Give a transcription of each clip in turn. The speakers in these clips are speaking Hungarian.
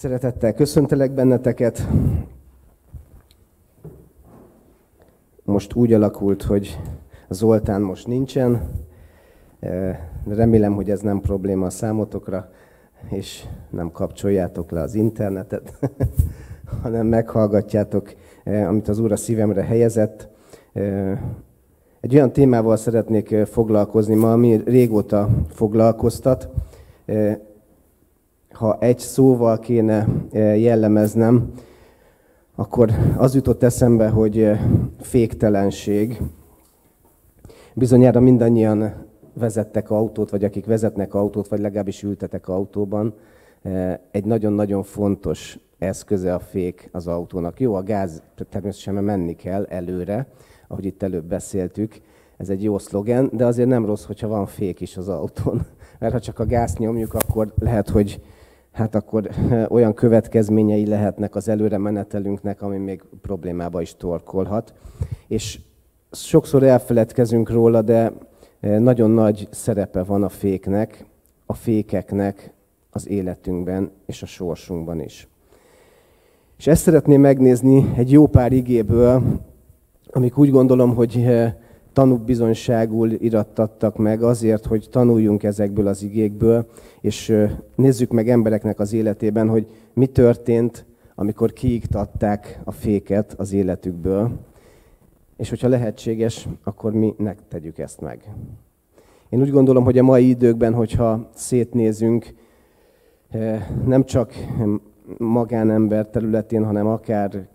Szeretettel köszöntelek benneteket. Most úgy alakult, hogy Zoltán most nincsen. Remélem, hogy ez nem probléma a számotokra, és nem kapcsoljátok le az internetet, hanem meghallgatjátok, amit az Úr a szívemre helyezett. Egy olyan témával szeretnék foglalkozni ma, ami régóta foglalkoztat ha egy szóval kéne eh, jellemeznem, akkor az jutott eszembe, hogy eh, féktelenség. Bizonyára mindannyian vezettek autót, vagy akik vezetnek autót, vagy legalábbis ültetek autóban. Eh, egy nagyon-nagyon fontos eszköze a fék az autónak. Jó, a gáz természetesen menni kell előre, ahogy itt előbb beszéltük, ez egy jó szlogen, de azért nem rossz, hogyha van fék is az autón. Mert ha csak a gázt nyomjuk, akkor lehet, hogy hát akkor olyan következményei lehetnek az előre menetelünknek, ami még problémába is torkolhat. És sokszor elfeledkezünk róla, de nagyon nagy szerepe van a féknek, a fékeknek az életünkben és a sorsunkban is. És ezt szeretném megnézni egy jó pár igéből, amik úgy gondolom, hogy tanúbizonyságul irattattak meg azért, hogy tanuljunk ezekből az igékből, és nézzük meg embereknek az életében, hogy mi történt, amikor kiiktatták a féket az életükből, és hogyha lehetséges, akkor mi ne tegyük ezt meg. Én úgy gondolom, hogy a mai időkben, hogyha szétnézünk, nem csak magánember területén, hanem akár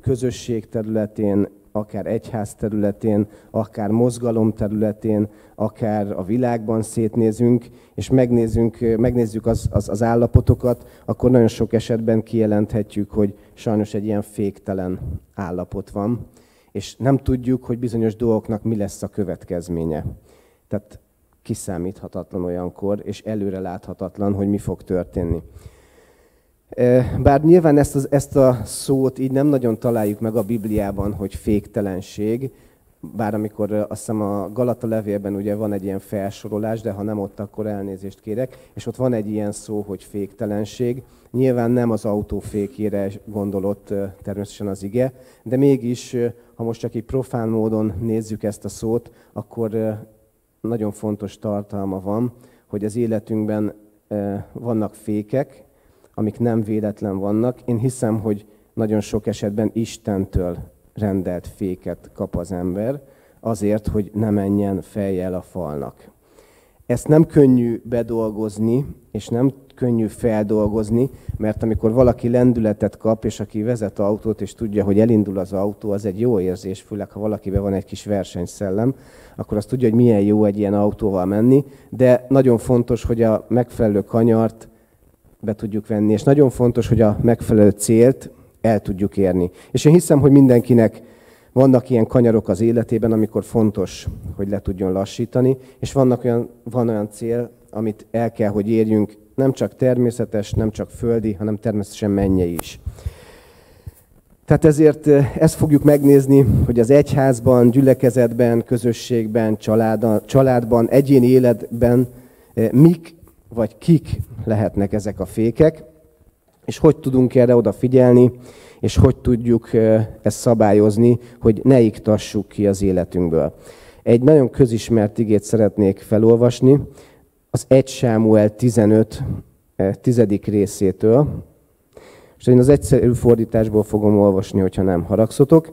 közösség területén, akár egyház területén, akár mozgalom területén, akár a világban szétnézünk, és megnézzünk, megnézzük az, az, az állapotokat, akkor nagyon sok esetben kijelenthetjük, hogy sajnos egy ilyen féktelen állapot van, és nem tudjuk, hogy bizonyos dolgoknak mi lesz a következménye. Tehát kiszámíthatatlan olyankor, és előre láthatatlan, hogy mi fog történni. Bár nyilván ezt, az, ezt a szót így nem nagyon találjuk meg a Bibliában, hogy féktelenség, bár amikor azt hiszem a Galata levélben ugye van egy ilyen felsorolás, de ha nem ott, akkor elnézést kérek, és ott van egy ilyen szó, hogy féktelenség. Nyilván nem az autó fékére gondolott természetesen az ige, de mégis, ha most csak így profán módon nézzük ezt a szót, akkor nagyon fontos tartalma van, hogy az életünkben vannak fékek, amik nem véletlen vannak. Én hiszem, hogy nagyon sok esetben Istentől rendelt féket kap az ember, azért, hogy ne menjen fejjel a falnak. Ezt nem könnyű bedolgozni, és nem könnyű feldolgozni, mert amikor valaki lendületet kap, és aki vezet autót, és tudja, hogy elindul az autó, az egy jó érzés, főleg ha valakiben van egy kis versenyszellem, akkor azt tudja, hogy milyen jó egy ilyen autóval menni, de nagyon fontos, hogy a megfelelő kanyart be tudjuk venni, és nagyon fontos, hogy a megfelelő célt el tudjuk érni. És én hiszem, hogy mindenkinek vannak ilyen kanyarok az életében, amikor fontos, hogy le tudjon lassítani, és vannak olyan, van olyan cél, amit el kell, hogy érjünk, nem csak természetes, nem csak földi, hanem természetesen mennyei is. Tehát ezért eh, ezt fogjuk megnézni, hogy az egyházban, gyülekezetben, közösségben, családban, egyéni életben eh, mik vagy kik lehetnek ezek a fékek, és hogy tudunk erre odafigyelni, és hogy tudjuk ezt szabályozni, hogy ne iktassuk ki az életünkből. Egy nagyon közismert igét szeretnék felolvasni, az 1 Sámuel 15. tizedik részétől, és én az egyszerű fordításból fogom olvasni, hogyha nem haragszotok.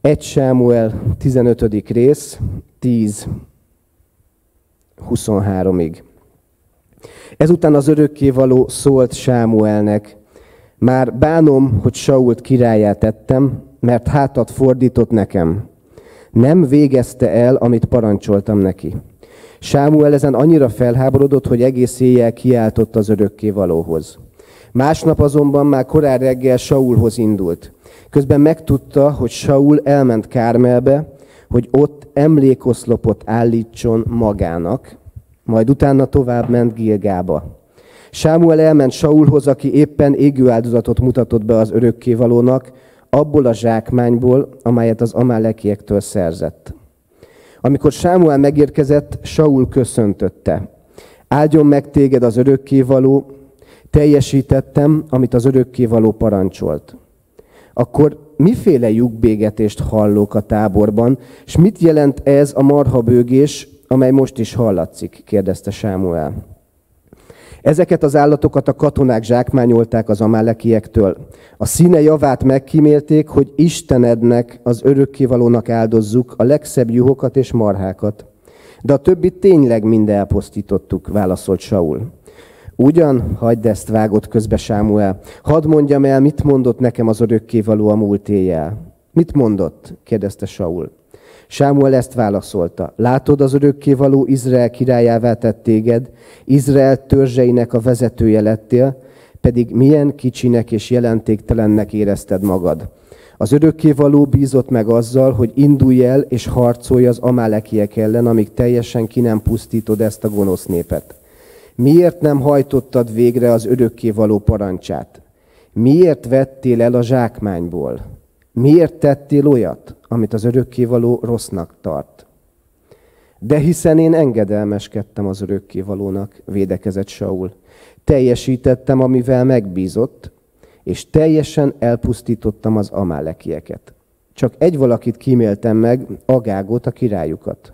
1 Sámuel 15. rész, 10 23-ig. Ezután az örökkévaló szólt Sámuelnek, már bánom, hogy Sault királyát tettem, mert hátat fordított nekem. Nem végezte el, amit parancsoltam neki. Sámuel ezen annyira felháborodott, hogy egész éjjel kiáltott az örökkévalóhoz. Másnap azonban már korán reggel Saulhoz indult. Közben megtudta, hogy Saul elment Kármelbe, hogy ott emlékoszlopot állítson magának, majd utána tovább ment Gilgába. Sámuel elment Saulhoz, aki éppen égő áldozatot mutatott be az örökkévalónak, abból a zsákmányból, amelyet az amálekiektől szerzett. Amikor Sámuel megérkezett, Saul köszöntötte. Áldjon meg téged az örökkévaló, Teljesítettem, amit az örökkévaló parancsolt. Akkor miféle lyukbégetést hallok a táborban, és mit jelent ez a marhabőgés, amely most is hallatszik? kérdezte Sámuel. Ezeket az állatokat a katonák zsákmányolták az amálekiektől. A színe javát megkímélték, hogy Istenednek, az örökkévalónak áldozzuk a legszebb juhokat és marhákat. De a többit tényleg mind elpusztítottuk, válaszolt Saul. Ugyan, hagyd ezt, vágott közbe Sámuel. Hadd mondjam el, mit mondott nekem az örökkévaló a múlt éjjel. Mit mondott? kérdezte Saul. Sámuel ezt válaszolta. Látod, az örökkévaló Izrael királyává tett téged, Izrael törzseinek a vezetője lettél, pedig milyen kicsinek és jelentéktelennek érezted magad. Az örökkévaló bízott meg azzal, hogy indulj el és harcolj az amálekiek ellen, amíg teljesen ki nem pusztítod ezt a gonosz népet. Miért nem hajtottad végre az örökkévaló parancsát? Miért vettél el a zsákmányból? Miért tettél olyat, amit az örökkévaló rossznak tart? De hiszen én engedelmeskedtem az örökkévalónak, védekezett Saul. Teljesítettem, amivel megbízott, és teljesen elpusztítottam az amálekieket. Csak egy valakit kíméltem meg, Agágot, a királyukat.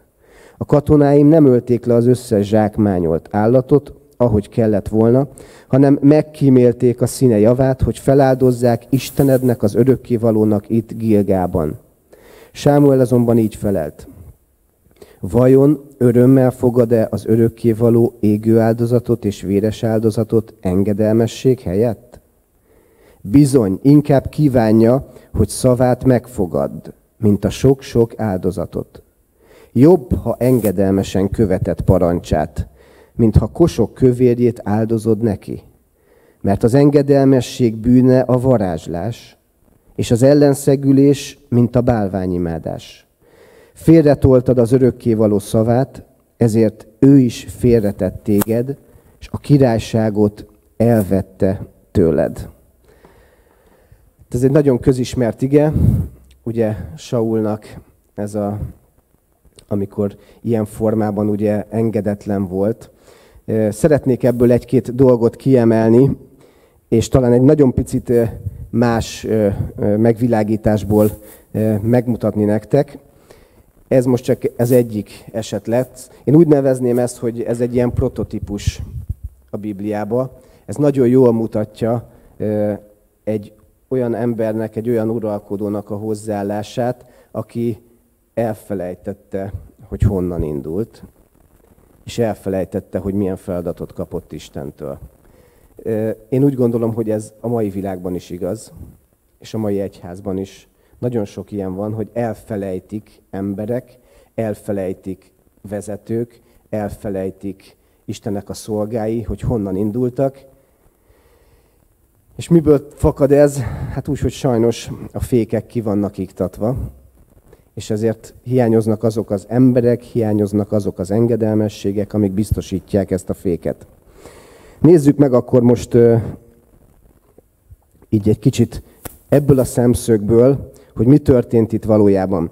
A katonáim nem ölték le az összes zsákmányolt állatot, ahogy kellett volna, hanem megkímélték a színe javát, hogy feláldozzák Istenednek, az örökkévalónak itt Gilgában. Sámuel azonban így felelt. Vajon örömmel fogad-e az örökkévaló égő áldozatot és véres áldozatot engedelmesség helyett? Bizony, inkább kívánja, hogy szavát megfogad, mint a sok-sok áldozatot. Jobb, ha engedelmesen követett parancsát, mintha kosok kövérjét áldozod neki. Mert az engedelmesség bűne a varázslás, és az ellenszegülés, mint a bálványimádás. Félretoltad az örökkévaló szavát, ezért ő is félretett téged, és a királyságot elvette tőled. Ez egy nagyon közismert ige, ugye Saulnak ez a, amikor ilyen formában ugye engedetlen volt. Szeretnék ebből egy-két dolgot kiemelni, és talán egy nagyon picit más megvilágításból megmutatni nektek. Ez most csak ez egyik eset lett. Én úgy nevezném ezt, hogy ez egy ilyen prototípus a Bibliába. Ez nagyon jól mutatja egy olyan embernek, egy olyan uralkodónak a hozzáállását, aki elfelejtette, hogy honnan indult, és elfelejtette, hogy milyen feladatot kapott Istentől. Én úgy gondolom, hogy ez a mai világban is igaz, és a mai egyházban is. Nagyon sok ilyen van, hogy elfelejtik emberek, elfelejtik vezetők, elfelejtik Istennek a szolgái, hogy honnan indultak. És miből fakad ez? Hát úgy, hogy sajnos a fékek ki vannak iktatva, és ezért hiányoznak azok az emberek, hiányoznak azok az engedelmességek, amik biztosítják ezt a féket. Nézzük meg akkor most így egy kicsit ebből a szemszögből, hogy mi történt itt valójában.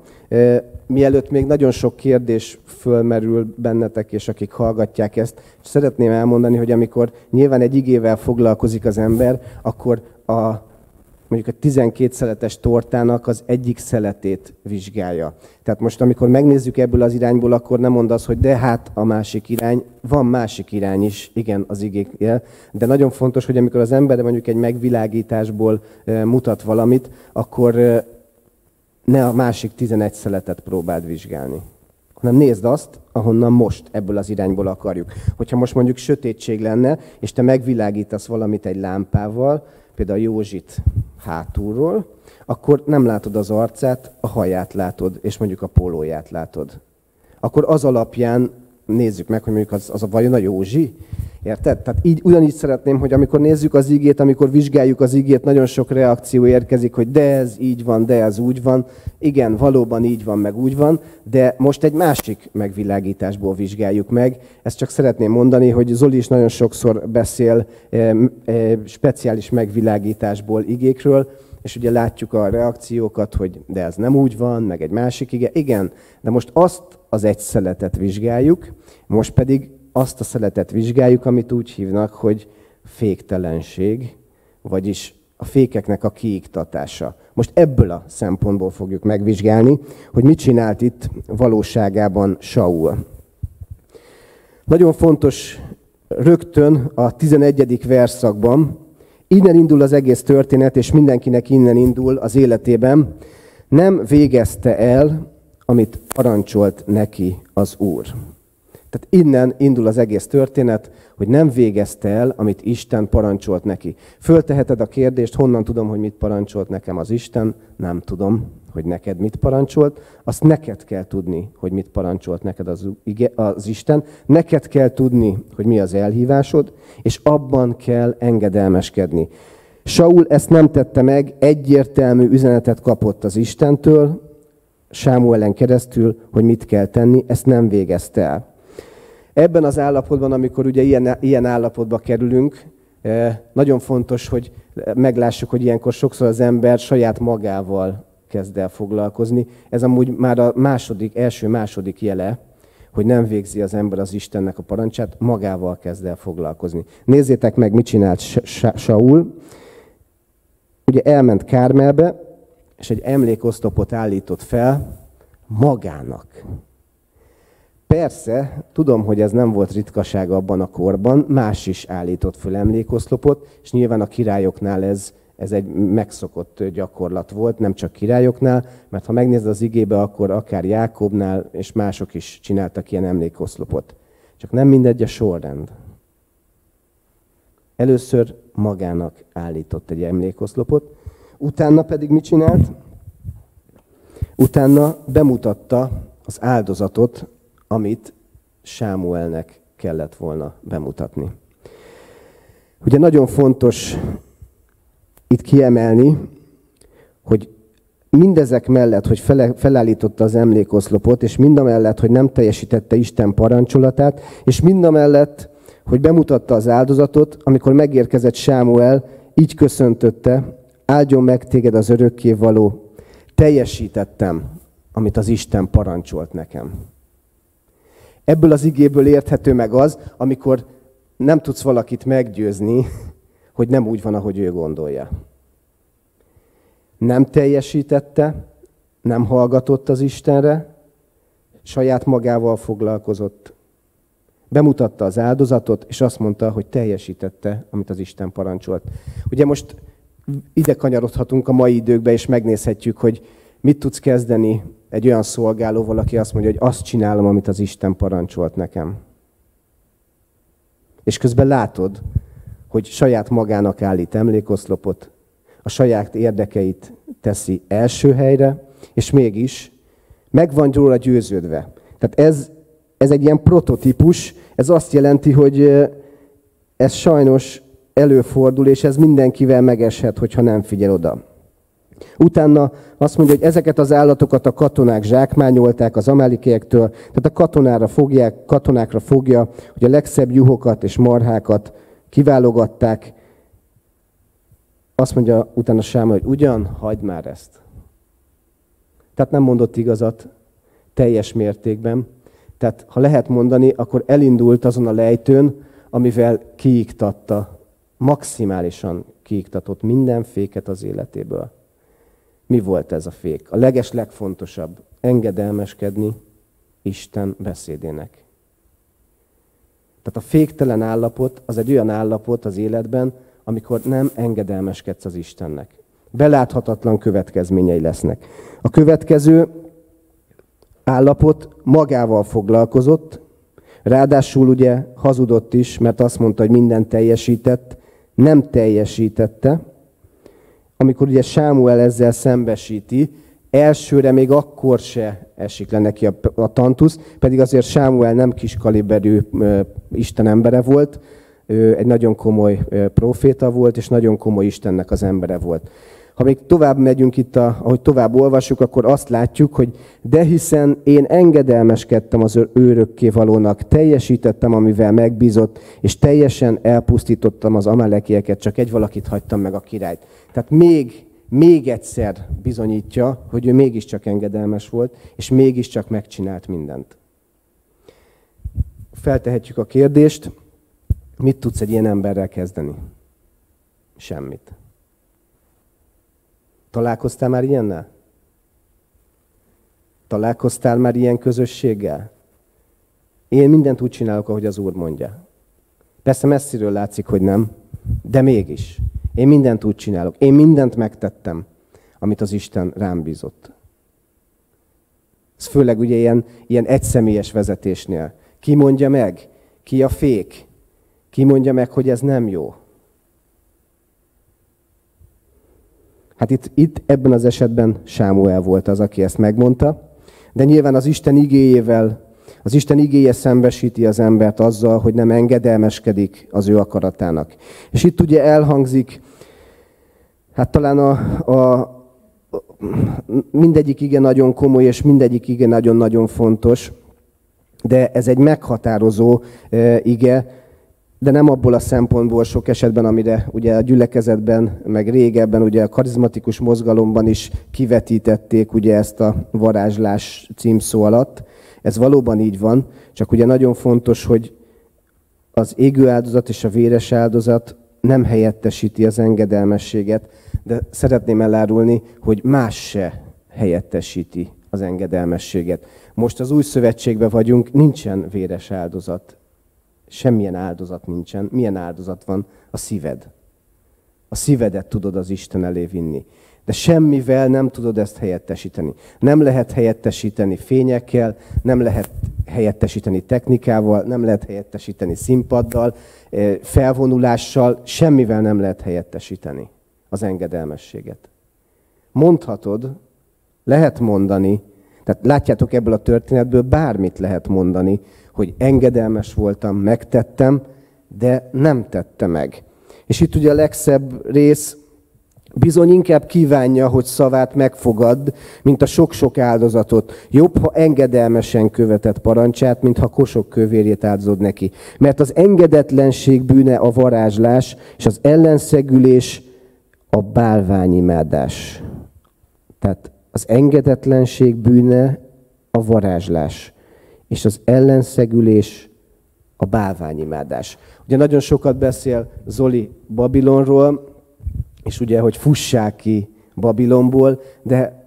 Mielőtt még nagyon sok kérdés fölmerül bennetek, és akik hallgatják ezt, szeretném elmondani, hogy amikor nyilván egy igével foglalkozik az ember, akkor a mondjuk a 12 szeletes tortának az egyik szeletét vizsgálja. Tehát most, amikor megnézzük ebből az irányból, akkor nem mondasz, hogy de hát a másik irány, van másik irány is, igen, az igéknél, de nagyon fontos, hogy amikor az ember mondjuk egy megvilágításból mutat valamit, akkor ne a másik 11 szeletet próbáld vizsgálni hanem nézd azt, ahonnan most ebből az irányból akarjuk. Hogyha most mondjuk sötétség lenne, és te megvilágítasz valamit egy lámpával, például Józsit hátulról, akkor nem látod az arcát, a haját látod, és mondjuk a pólóját látod. Akkor az alapján nézzük meg, hogy mondjuk az, az a vajon a Józsi? Érted? Tehát így, ugyanígy szeretném, hogy amikor nézzük az igét, amikor vizsgáljuk az igét, nagyon sok reakció érkezik, hogy de ez így van, de ez úgy van. Igen, valóban így van, meg úgy van, de most egy másik megvilágításból vizsgáljuk meg. Ezt csak szeretném mondani, hogy Zoli is nagyon sokszor beszél e, e, speciális megvilágításból igékről, és ugye látjuk a reakciókat, hogy de ez nem úgy van, meg egy másik ige. Igen, de most azt az egy szeletet vizsgáljuk, most pedig azt a szeletet vizsgáljuk, amit úgy hívnak, hogy féktelenség, vagyis a fékeknek a kiiktatása. Most ebből a szempontból fogjuk megvizsgálni, hogy mit csinált itt valóságában Saul. Nagyon fontos rögtön a 11. verszakban, innen indul az egész történet, és mindenkinek innen indul az életében, nem végezte el, amit parancsolt neki az Úr. Tehát innen indul az egész történet, hogy nem végezte el, amit Isten parancsolt neki. Fölteheted a kérdést, honnan tudom, hogy mit parancsolt nekem az Isten? Nem tudom, hogy neked mit parancsolt. Azt neked kell tudni, hogy mit parancsolt neked az, az Isten. Neked kell tudni, hogy mi az elhívásod, és abban kell engedelmeskedni. Saul ezt nem tette meg, egyértelmű üzenetet kapott az Istentől, Sámuelen keresztül, hogy mit kell tenni, ezt nem végezte el. Ebben az állapotban, amikor ugye ilyen, ilyen állapotba kerülünk, eh, nagyon fontos, hogy meglássuk, hogy ilyenkor sokszor az ember saját magával kezd el foglalkozni. Ez amúgy már a második, első-második jele, hogy nem végzi az ember az Istennek a parancsát, magával kezd el foglalkozni. Nézzétek meg, mit csinált Saul. Ugye elment Kármelbe, és egy emlékosztopot állított fel magának. Persze, tudom, hogy ez nem volt ritkaság abban a korban, más is állított föl emlékoszlopot, és nyilván a királyoknál ez, ez egy megszokott gyakorlat volt, nem csak királyoknál, mert ha megnézed az igébe, akkor akár Jákobnál és mások is csináltak ilyen emlékoszlopot. Csak nem mindegy a sorrend. Először magának állított egy emlékoszlopot, utána pedig mit csinált? Utána bemutatta az áldozatot, amit Sámuelnek kellett volna bemutatni. Ugye nagyon fontos itt kiemelni, hogy mindezek mellett, hogy fele, felállította az emlékoszlopot, és mindamellett, hogy nem teljesítette Isten parancsolatát, és mindamellett, hogy bemutatta az áldozatot, amikor megérkezett Sámuel, így köszöntötte, áldjon meg téged az örökké való, teljesítettem, amit az Isten parancsolt nekem. Ebből az igéből érthető meg az, amikor nem tudsz valakit meggyőzni, hogy nem úgy van, ahogy ő gondolja. Nem teljesítette, nem hallgatott az Istenre, saját magával foglalkozott. Bemutatta az áldozatot, és azt mondta, hogy teljesítette, amit az Isten parancsolt. Ugye most ide kanyarodhatunk a mai időkbe, és megnézhetjük, hogy mit tudsz kezdeni egy olyan szolgálóval, aki azt mondja, hogy azt csinálom, amit az Isten parancsolt nekem. És közben látod, hogy saját magának állít emlékoszlopot, a saját érdekeit teszi első helyre, és mégis meg van róla győződve. Tehát ez, ez egy ilyen prototípus, ez azt jelenti, hogy ez sajnos előfordul, és ez mindenkivel megeshet, hogyha nem figyel oda. Utána azt mondja, hogy ezeket az állatokat a katonák zsákmányolták az amelikektől, tehát a katonára fogják, katonákra fogja, hogy a legszebb juhokat és marhákat kiválogatták. Azt mondja utána Sáma, hogy ugyan, hagyd már ezt. Tehát nem mondott igazat teljes mértékben. Tehát ha lehet mondani, akkor elindult azon a lejtőn, amivel kiiktatta, maximálisan kiiktatott minden féket az életéből. Mi volt ez a fék? A leges legfontosabb, engedelmeskedni Isten beszédének. Tehát a féktelen állapot az egy olyan állapot az életben, amikor nem engedelmeskedsz az Istennek. Beláthatatlan következményei lesznek. A következő állapot magával foglalkozott, ráadásul ugye hazudott is, mert azt mondta, hogy minden teljesített, nem teljesítette, amikor ugye Sámuel ezzel szembesíti, elsőre még akkor se esik le neki a, a tantusz, pedig azért Sámuel nem kiskaliberű Isten embere volt, ő egy nagyon komoly proféta volt, és nagyon komoly Istennek az embere volt. Ha még tovább megyünk itt, a, ahogy tovább olvassuk, akkor azt látjuk, hogy de hiszen én engedelmeskedtem az őrökké valónak, teljesítettem, amivel megbízott, és teljesen elpusztítottam az amalekieket, csak egy valakit hagytam meg a királyt. Tehát még, még egyszer bizonyítja, hogy ő mégiscsak engedelmes volt, és mégiscsak megcsinált mindent. Feltehetjük a kérdést, Mit tudsz egy ilyen emberrel kezdeni? Semmit. Találkoztál már ilyennel? Találkoztál már ilyen közösséggel? Én mindent úgy csinálok, ahogy az Úr mondja. Persze messziről látszik, hogy nem, de mégis. Én mindent úgy csinálok. Én mindent megtettem, amit az Isten rám bízott. Ez főleg ugye ilyen, ilyen egyszemélyes vezetésnél. Ki mondja meg? Ki a fék? Ki mondja meg, hogy ez nem jó? Hát itt, itt ebben az esetben Sámuel volt az, aki ezt megmondta, de nyilván az Isten igéjével, az Isten igéje szembesíti az embert azzal, hogy nem engedelmeskedik az ő akaratának. És itt ugye elhangzik, hát talán a, a mindegyik igen nagyon komoly, és mindegyik igen nagyon-nagyon fontos, de ez egy meghatározó e, ige, de nem abból a szempontból sok esetben, amire ugye a gyülekezetben, meg régebben, ugye a karizmatikus mozgalomban is kivetítették ugye ezt a varázslás címszó alatt. Ez valóban így van, csak ugye nagyon fontos, hogy az égő áldozat és a véres áldozat nem helyettesíti az engedelmességet, de szeretném elárulni, hogy más se helyettesíti az engedelmességet. Most az új szövetségben vagyunk, nincsen véres áldozat. Semmilyen áldozat nincsen. Milyen áldozat van? A szíved. A szívedet tudod az Isten elé vinni. De semmivel nem tudod ezt helyettesíteni. Nem lehet helyettesíteni fényekkel, nem lehet helyettesíteni technikával, nem lehet helyettesíteni színpaddal, eh, felvonulással, semmivel nem lehet helyettesíteni az engedelmességet. Mondhatod, lehet mondani, tehát látjátok ebből a történetből bármit lehet mondani, hogy engedelmes voltam, megtettem, de nem tette meg. És itt ugye a legszebb rész, bizony inkább kívánja, hogy szavát megfogad, mint a sok-sok áldozatot. Jobb, ha engedelmesen követett parancsát, mint ha kosok kövérjét áldozod neki. Mert az engedetlenség bűne a varázslás, és az ellenszegülés a bálványimádás. Tehát az engedetlenség bűne a varázslás, és az ellenszegülés a bálványimádás. Ugye nagyon sokat beszél Zoli Babilonról, és ugye, hogy fussák ki Babilonból, de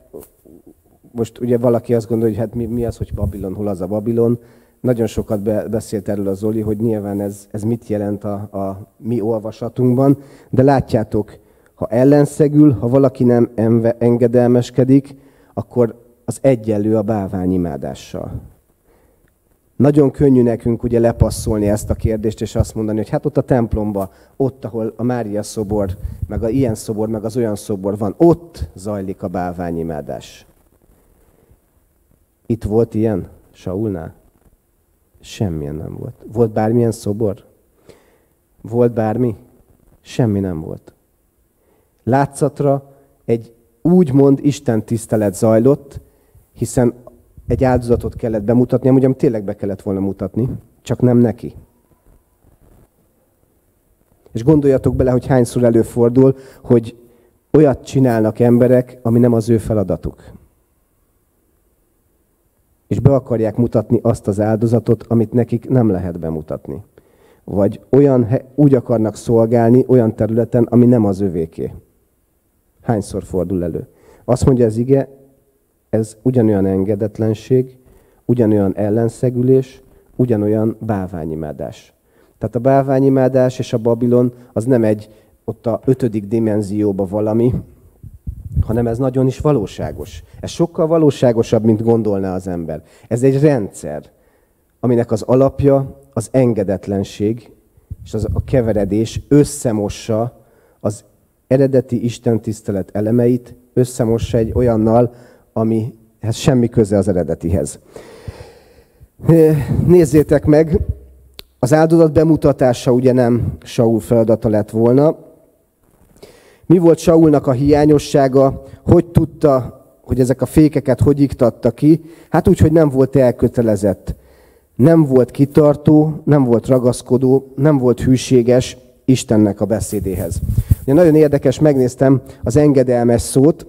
most ugye valaki azt gondolja, hogy hát mi, mi az, hogy Babilon, hol az a Babilon. Nagyon sokat be, beszélt erről a Zoli, hogy nyilván ez, ez mit jelent a, a mi olvasatunkban, de látjátok, ha ellenszegül, ha valaki nem engedelmeskedik, akkor az egyenlő a bálványimádással. Nagyon könnyű nekünk ugye lepasszolni ezt a kérdést, és azt mondani, hogy hát ott a templomba, ott, ahol a Mária szobor, meg a ilyen szobor, meg az olyan szobor van, ott zajlik a bálványimádás. Itt volt ilyen Saulnál? Semmilyen nem volt. Volt bármilyen szobor? Volt bármi? Semmi nem volt. Látszatra egy úgymond Isten tisztelet zajlott, hiszen egy áldozatot kellett bemutatni, amúgy tényleg be kellett volna mutatni, csak nem neki. És gondoljatok bele, hogy hányszor előfordul, hogy olyat csinálnak emberek, ami nem az ő feladatuk. És be akarják mutatni azt az áldozatot, amit nekik nem lehet bemutatni. Vagy olyan, úgy akarnak szolgálni olyan területen, ami nem az övéké. Hányszor fordul elő? Azt mondja az ige, ez ugyanolyan engedetlenség, ugyanolyan ellenszegülés, ugyanolyan bálványimádás. Tehát a bálványimádás és a Babilon az nem egy ott a ötödik dimenzióba valami, hanem ez nagyon is valóságos. Ez sokkal valóságosabb, mint gondolná az ember. Ez egy rendszer, aminek az alapja az engedetlenség és az a keveredés összemossa az eredeti Isten tisztelet elemeit, összemossa egy olyannal, amihez semmi köze az eredetihez. Nézzétek meg, az áldozat bemutatása ugye nem Saul feladata lett volna. Mi volt Saulnak a hiányossága? Hogy tudta, hogy ezek a fékeket hogy iktatta ki? Hát úgy, hogy nem volt elkötelezett. Nem volt kitartó, nem volt ragaszkodó, nem volt hűséges Istennek a beszédéhez. Ugye nagyon érdekes, megnéztem az engedelmes szót,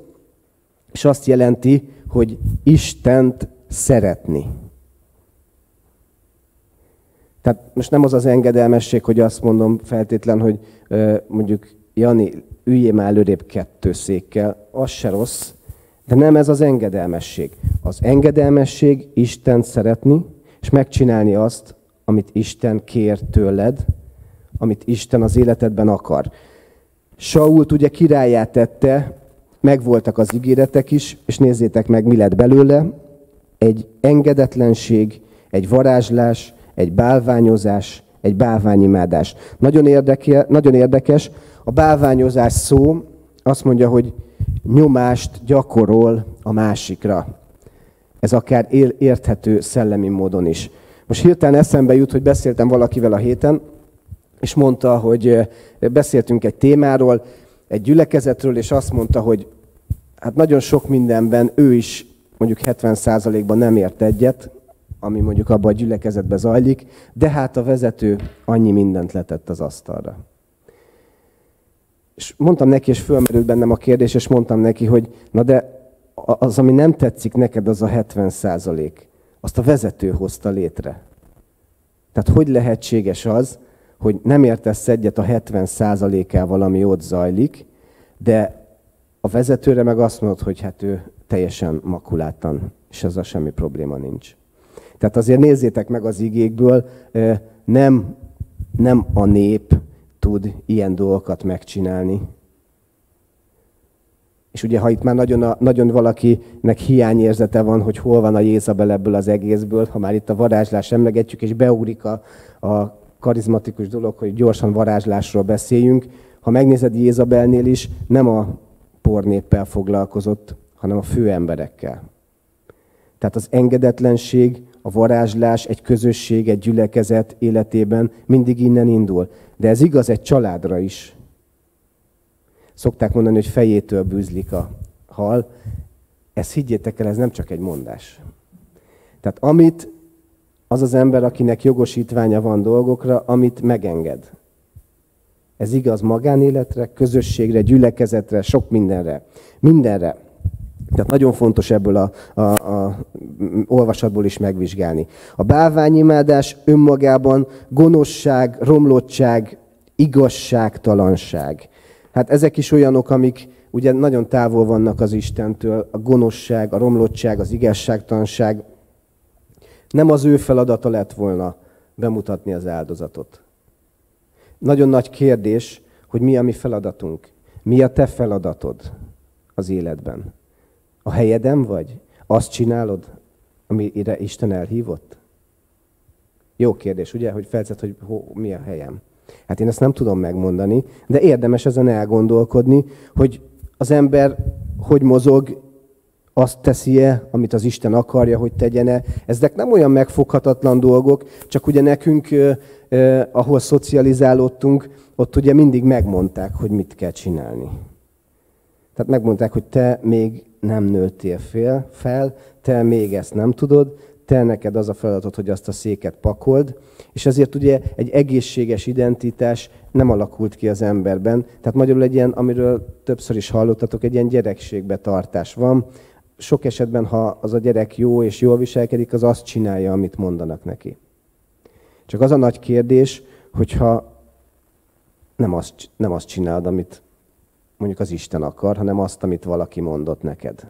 és azt jelenti, hogy Istent szeretni. Tehát most nem az az engedelmesség, hogy azt mondom feltétlen, hogy mondjuk Jani, üljél már előrébb kettő székkel, az se rossz, de nem ez az engedelmesség. Az engedelmesség Isten szeretni, és megcsinálni azt, amit Isten kér tőled, amit Isten az életedben akar. Sault ugye királyát tette, megvoltak az ígéretek is, és nézzétek meg, mi lett belőle. Egy engedetlenség, egy varázslás, egy bálványozás, egy bálványimádás. Nagyon, érdeke, nagyon érdekes, a bálványozás szó azt mondja, hogy nyomást gyakorol a másikra. Ez akár érthető szellemi módon is. Most hirtelen eszembe jut, hogy beszéltem valakivel a héten, és mondta, hogy beszéltünk egy témáról, egy gyülekezetről, és azt mondta, hogy hát nagyon sok mindenben ő is mondjuk 70%-ban nem ért egyet, ami mondjuk abban a gyülekezetben zajlik, de hát a vezető annyi mindent letett az asztalra. És mondtam neki, és fölmerült bennem a kérdés, és mondtam neki, hogy na de az, ami nem tetszik neked, az a 70 százalék. Azt a vezető hozta létre. Tehát hogy lehetséges az, hogy nem értesz egyet a 70 százalékával, ami ott zajlik, de a vezetőre meg azt mondod, hogy hát ő teljesen makulátlan, és ezzel semmi probléma nincs. Tehát azért nézzétek meg az igékből, nem, nem a nép tud ilyen dolgokat megcsinálni. És ugye, ha itt már nagyon, a, nagyon valakinek hiányérzete van, hogy hol van a Jézabel ebből az egészből, ha már itt a varázslás emlegetjük, és beugrik a, a karizmatikus dolog, hogy gyorsan varázslásról beszéljünk, ha megnézed Jézabelnél is, nem a pornéppel foglalkozott, hanem a főemberekkel. Tehát az engedetlenség, a varázslás egy közösség, egy gyülekezet életében mindig innen indul. De ez igaz egy családra is. Szokták mondani, hogy fejétől bűzlik a hal. Ez higgyétek el, ez nem csak egy mondás. Tehát amit az az ember, akinek jogosítványa van dolgokra, amit megenged. Ez igaz magánéletre, közösségre, gyülekezetre, sok mindenre. Mindenre. Tehát nagyon fontos ebből a, a, a olvasatból is megvizsgálni. A bálványimádás önmagában gonoszság, romlottság, igazságtalanság. Hát ezek is olyanok, amik ugye nagyon távol vannak az Istentől, a gonoszság, a romlottság, az igazságtalanság. Nem az ő feladata lett volna bemutatni az áldozatot. Nagyon nagy kérdés, hogy mi a mi feladatunk. Mi a te feladatod az életben? A helyeden vagy? Azt csinálod, amire Isten elhívott? Jó kérdés, ugye, hogy felszed, hogy ho, mi a helyem. Hát én ezt nem tudom megmondani, de érdemes ezen elgondolkodni, hogy az ember hogy mozog, azt teszi-e, amit az Isten akarja, hogy tegyene. Ezek nem olyan megfoghatatlan dolgok, csak ugye nekünk, eh, ahol szocializálódtunk, ott ugye mindig megmondták, hogy mit kell csinálni. Tehát megmondták, hogy te még nem nőttél fél, fel, te még ezt nem tudod, te neked az a feladat, hogy azt a széket pakold, és ezért ugye egy egészséges identitás nem alakult ki az emberben. Tehát magyarul egy ilyen, amiről többször is hallottatok, egy ilyen gyerekségbe tartás van. Sok esetben, ha az a gyerek jó és jól viselkedik, az azt csinálja, amit mondanak neki. Csak az a nagy kérdés, hogyha nem azt, nem azt csinálod, amit mondjuk az Isten akar, hanem azt, amit valaki mondott neked.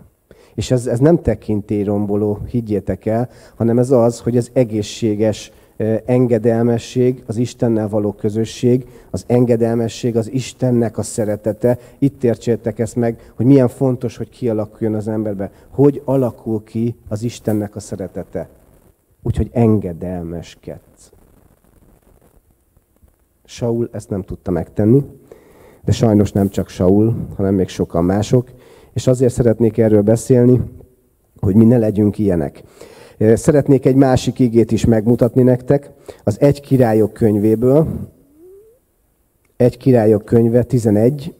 És ez, ez nem tekintélyromboló, higgyétek el, hanem ez az, hogy ez egészséges engedelmesség, az Istennel való közösség, az engedelmesség, az Istennek a szeretete. Itt értsétek ezt meg, hogy milyen fontos, hogy kialakuljon az emberbe. Hogy alakul ki az Istennek a szeretete? Úgyhogy engedelmeskedsz. Saul ezt nem tudta megtenni, de sajnos nem csak Saul, hanem még sokan mások, és azért szeretnék erről beszélni, hogy mi ne legyünk ilyenek. Szeretnék egy másik igét is megmutatni nektek, az Egy királyok könyvéből, Egy királyok könyve, 11.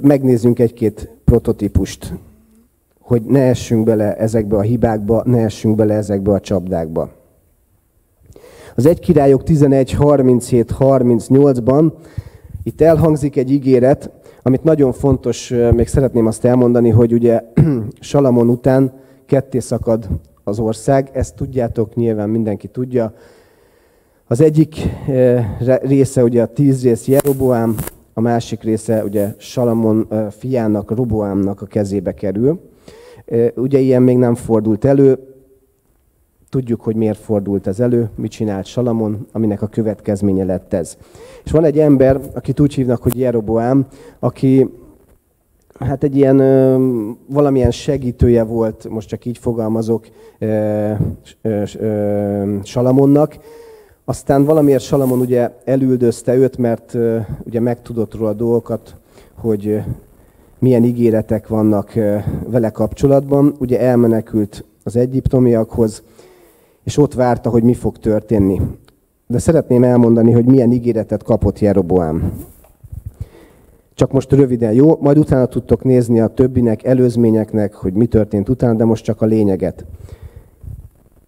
Megnézzünk egy-két prototípust, hogy ne essünk bele ezekbe a hibákba, ne essünk bele ezekbe a csapdákba. Az Egy királyok 11, 37, 38-ban itt elhangzik egy ígéret, amit nagyon fontos, még szeretném azt elmondani, hogy ugye Salamon után ketté szakad az ország, ezt tudjátok, nyilván mindenki tudja. Az egyik része ugye a tíz rész Jeroboám, a másik része ugye Salamon fiának, Roboámnak a kezébe kerül. Ugye ilyen még nem fordult elő, tudjuk, hogy miért fordult ez elő, mit csinált Salamon, aminek a következménye lett ez. És van egy ember, akit úgy hívnak, hogy Jeroboám, aki hát egy ilyen valamilyen segítője volt, most csak így fogalmazok, Salamonnak, aztán valamiért Salamon ugye elüldözte őt, mert ugye megtudott róla dolgokat, hogy milyen ígéretek vannak vele kapcsolatban. Ugye elmenekült az egyiptomiakhoz, és ott várta, hogy mi fog történni. De szeretném elmondani, hogy milyen ígéretet kapott Jeroboám. Csak most röviden, jó? Majd utána tudtok nézni a többinek, előzményeknek, hogy mi történt utána, de most csak a lényeget.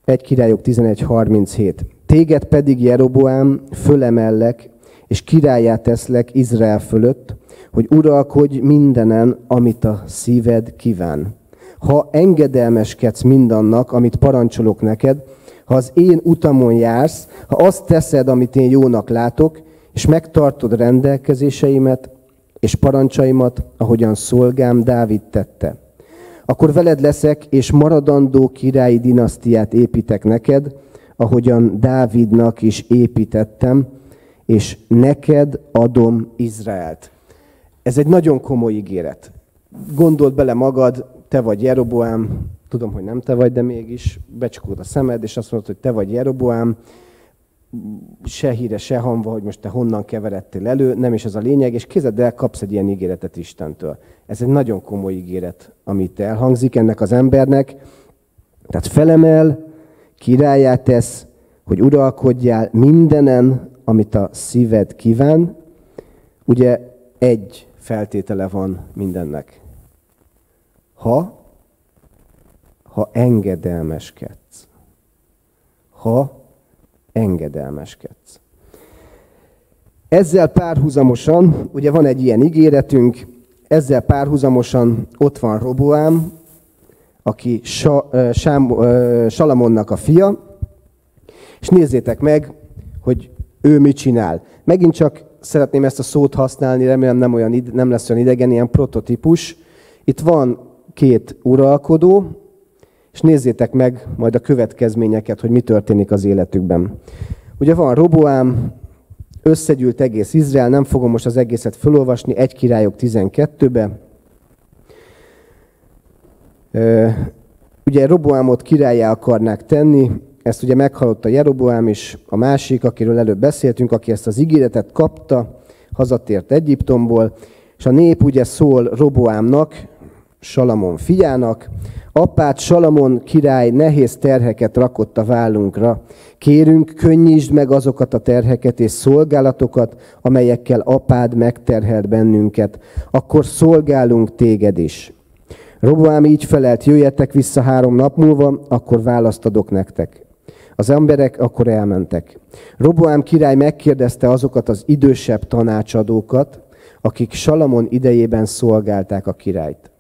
1 királyok 11.37. Téged pedig, Jeroboám, fölemellek, és királyát teszlek Izrael fölött, hogy uralkodj mindenen, amit a szíved kíván. Ha engedelmeskedsz mindannak, amit parancsolok neked, ha az én utamon jársz, ha azt teszed, amit én jónak látok, és megtartod rendelkezéseimet és parancsaimat, ahogyan szolgám Dávid tette akkor veled leszek, és maradandó királyi dinasztiát építek neked, ahogyan Dávidnak is építettem, és neked adom Izraelt. Ez egy nagyon komoly ígéret. Gondold bele magad, te vagy Jeroboám, tudom, hogy nem te vagy, de mégis becsukod a szemed, és azt mondod, hogy te vagy Jeroboám, se híre, se hamva, hogy most te honnan keveredtél elő, nem is ez a lényeg, és kézed el, kapsz egy ilyen ígéretet Istentől. Ez egy nagyon komoly ígéret, amit elhangzik ennek az embernek. Tehát felemel, királyát tesz, hogy uralkodjál mindenen, amit a szíved kíván. Ugye egy feltétele van mindennek. Ha, ha engedelmeskedsz. Ha engedelmeskedsz. Ezzel párhuzamosan, ugye van egy ilyen ígéretünk, ezzel párhuzamosan ott van Roboám, aki Sa, Sám, Salamonnak a fia, és nézzétek meg, hogy ő mit csinál. Megint csak szeretném ezt a szót használni, remélem nem, olyan, nem lesz olyan idegen, ilyen prototípus. Itt van két uralkodó, és nézzétek meg majd a következményeket, hogy mi történik az életükben. Ugye van Roboám, összegyűlt egész Izrael, nem fogom most az egészet felolvasni, egy királyok 12-be. Ugye Roboámot királyá akarnák tenni, ezt ugye meghallotta Jeroboám is, a másik, akiről előbb beszéltünk, aki ezt az ígéretet kapta, hazatért Egyiptomból, és a nép ugye szól Roboámnak, Salamon fiának, Apát Salamon király nehéz terheket rakott a vállunkra. Kérünk, könnyítsd meg azokat a terheket és szolgálatokat, amelyekkel apád megterhelt bennünket. Akkor szolgálunk téged is. Roboám így felelt, jöjjetek vissza három nap múlva, akkor választ adok nektek. Az emberek akkor elmentek. Roboám király megkérdezte azokat az idősebb tanácsadókat, akik Salamon idejében szolgálták a királyt.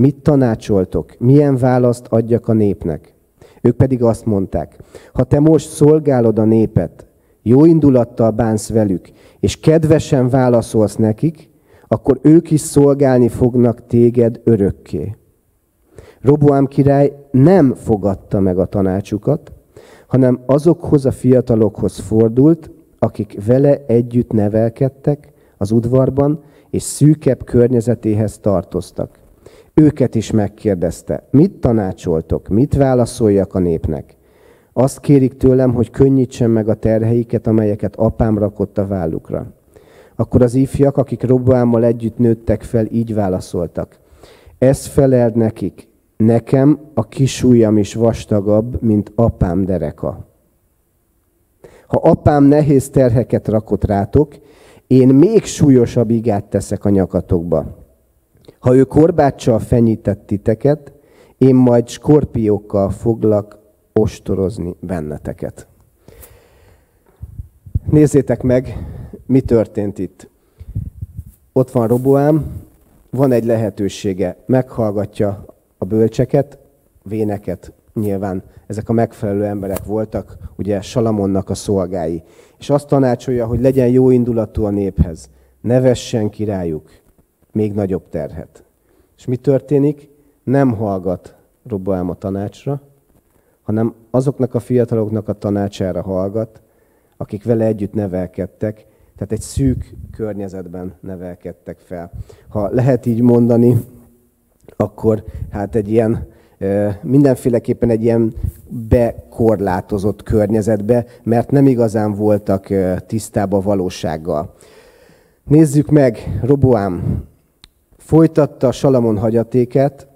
Mit tanácsoltok? Milyen választ adjak a népnek? Ők pedig azt mondták, ha te most szolgálod a népet, jó indulattal bánsz velük, és kedvesen válaszolsz nekik, akkor ők is szolgálni fognak téged örökké. Roboám király nem fogadta meg a tanácsukat, hanem azokhoz a fiatalokhoz fordult, akik vele együtt nevelkedtek az udvarban, és szűkebb környezetéhez tartoztak. Őket is megkérdezte, mit tanácsoltok, mit válaszoljak a népnek. Azt kérik tőlem, hogy könnyítsen meg a terheiket, amelyeket apám rakott a vállukra. Akkor az ifjak, akik Robámmal együtt nőttek fel, így válaszoltak. Ez feleld nekik, nekem a kisújam is vastagabb, mint apám dereka. Ha apám nehéz terheket rakott rátok, én még súlyosabb igát teszek a nyakatokba. Ha ő korbáccsal fenyített titeket, én majd skorpiókkal foglak ostorozni benneteket. Nézzétek meg, mi történt itt. Ott van Roboám, van egy lehetősége, meghallgatja a bölcseket, véneket, nyilván ezek a megfelelő emberek voltak, ugye Salamonnak a szolgái. És azt tanácsolja, hogy legyen jó indulatú a néphez, ne vessen királyuk még nagyobb terhet. És mi történik? Nem hallgat Roboám a tanácsra, hanem azoknak a fiataloknak a tanácsára hallgat, akik vele együtt nevelkedtek, tehát egy szűk környezetben nevelkedtek fel. Ha lehet így mondani, akkor hát egy ilyen mindenféleképpen egy ilyen bekorlátozott környezetbe, mert nem igazán voltak tisztában valósággal. Nézzük meg, Roboám folytatta Salamon hagyatéket,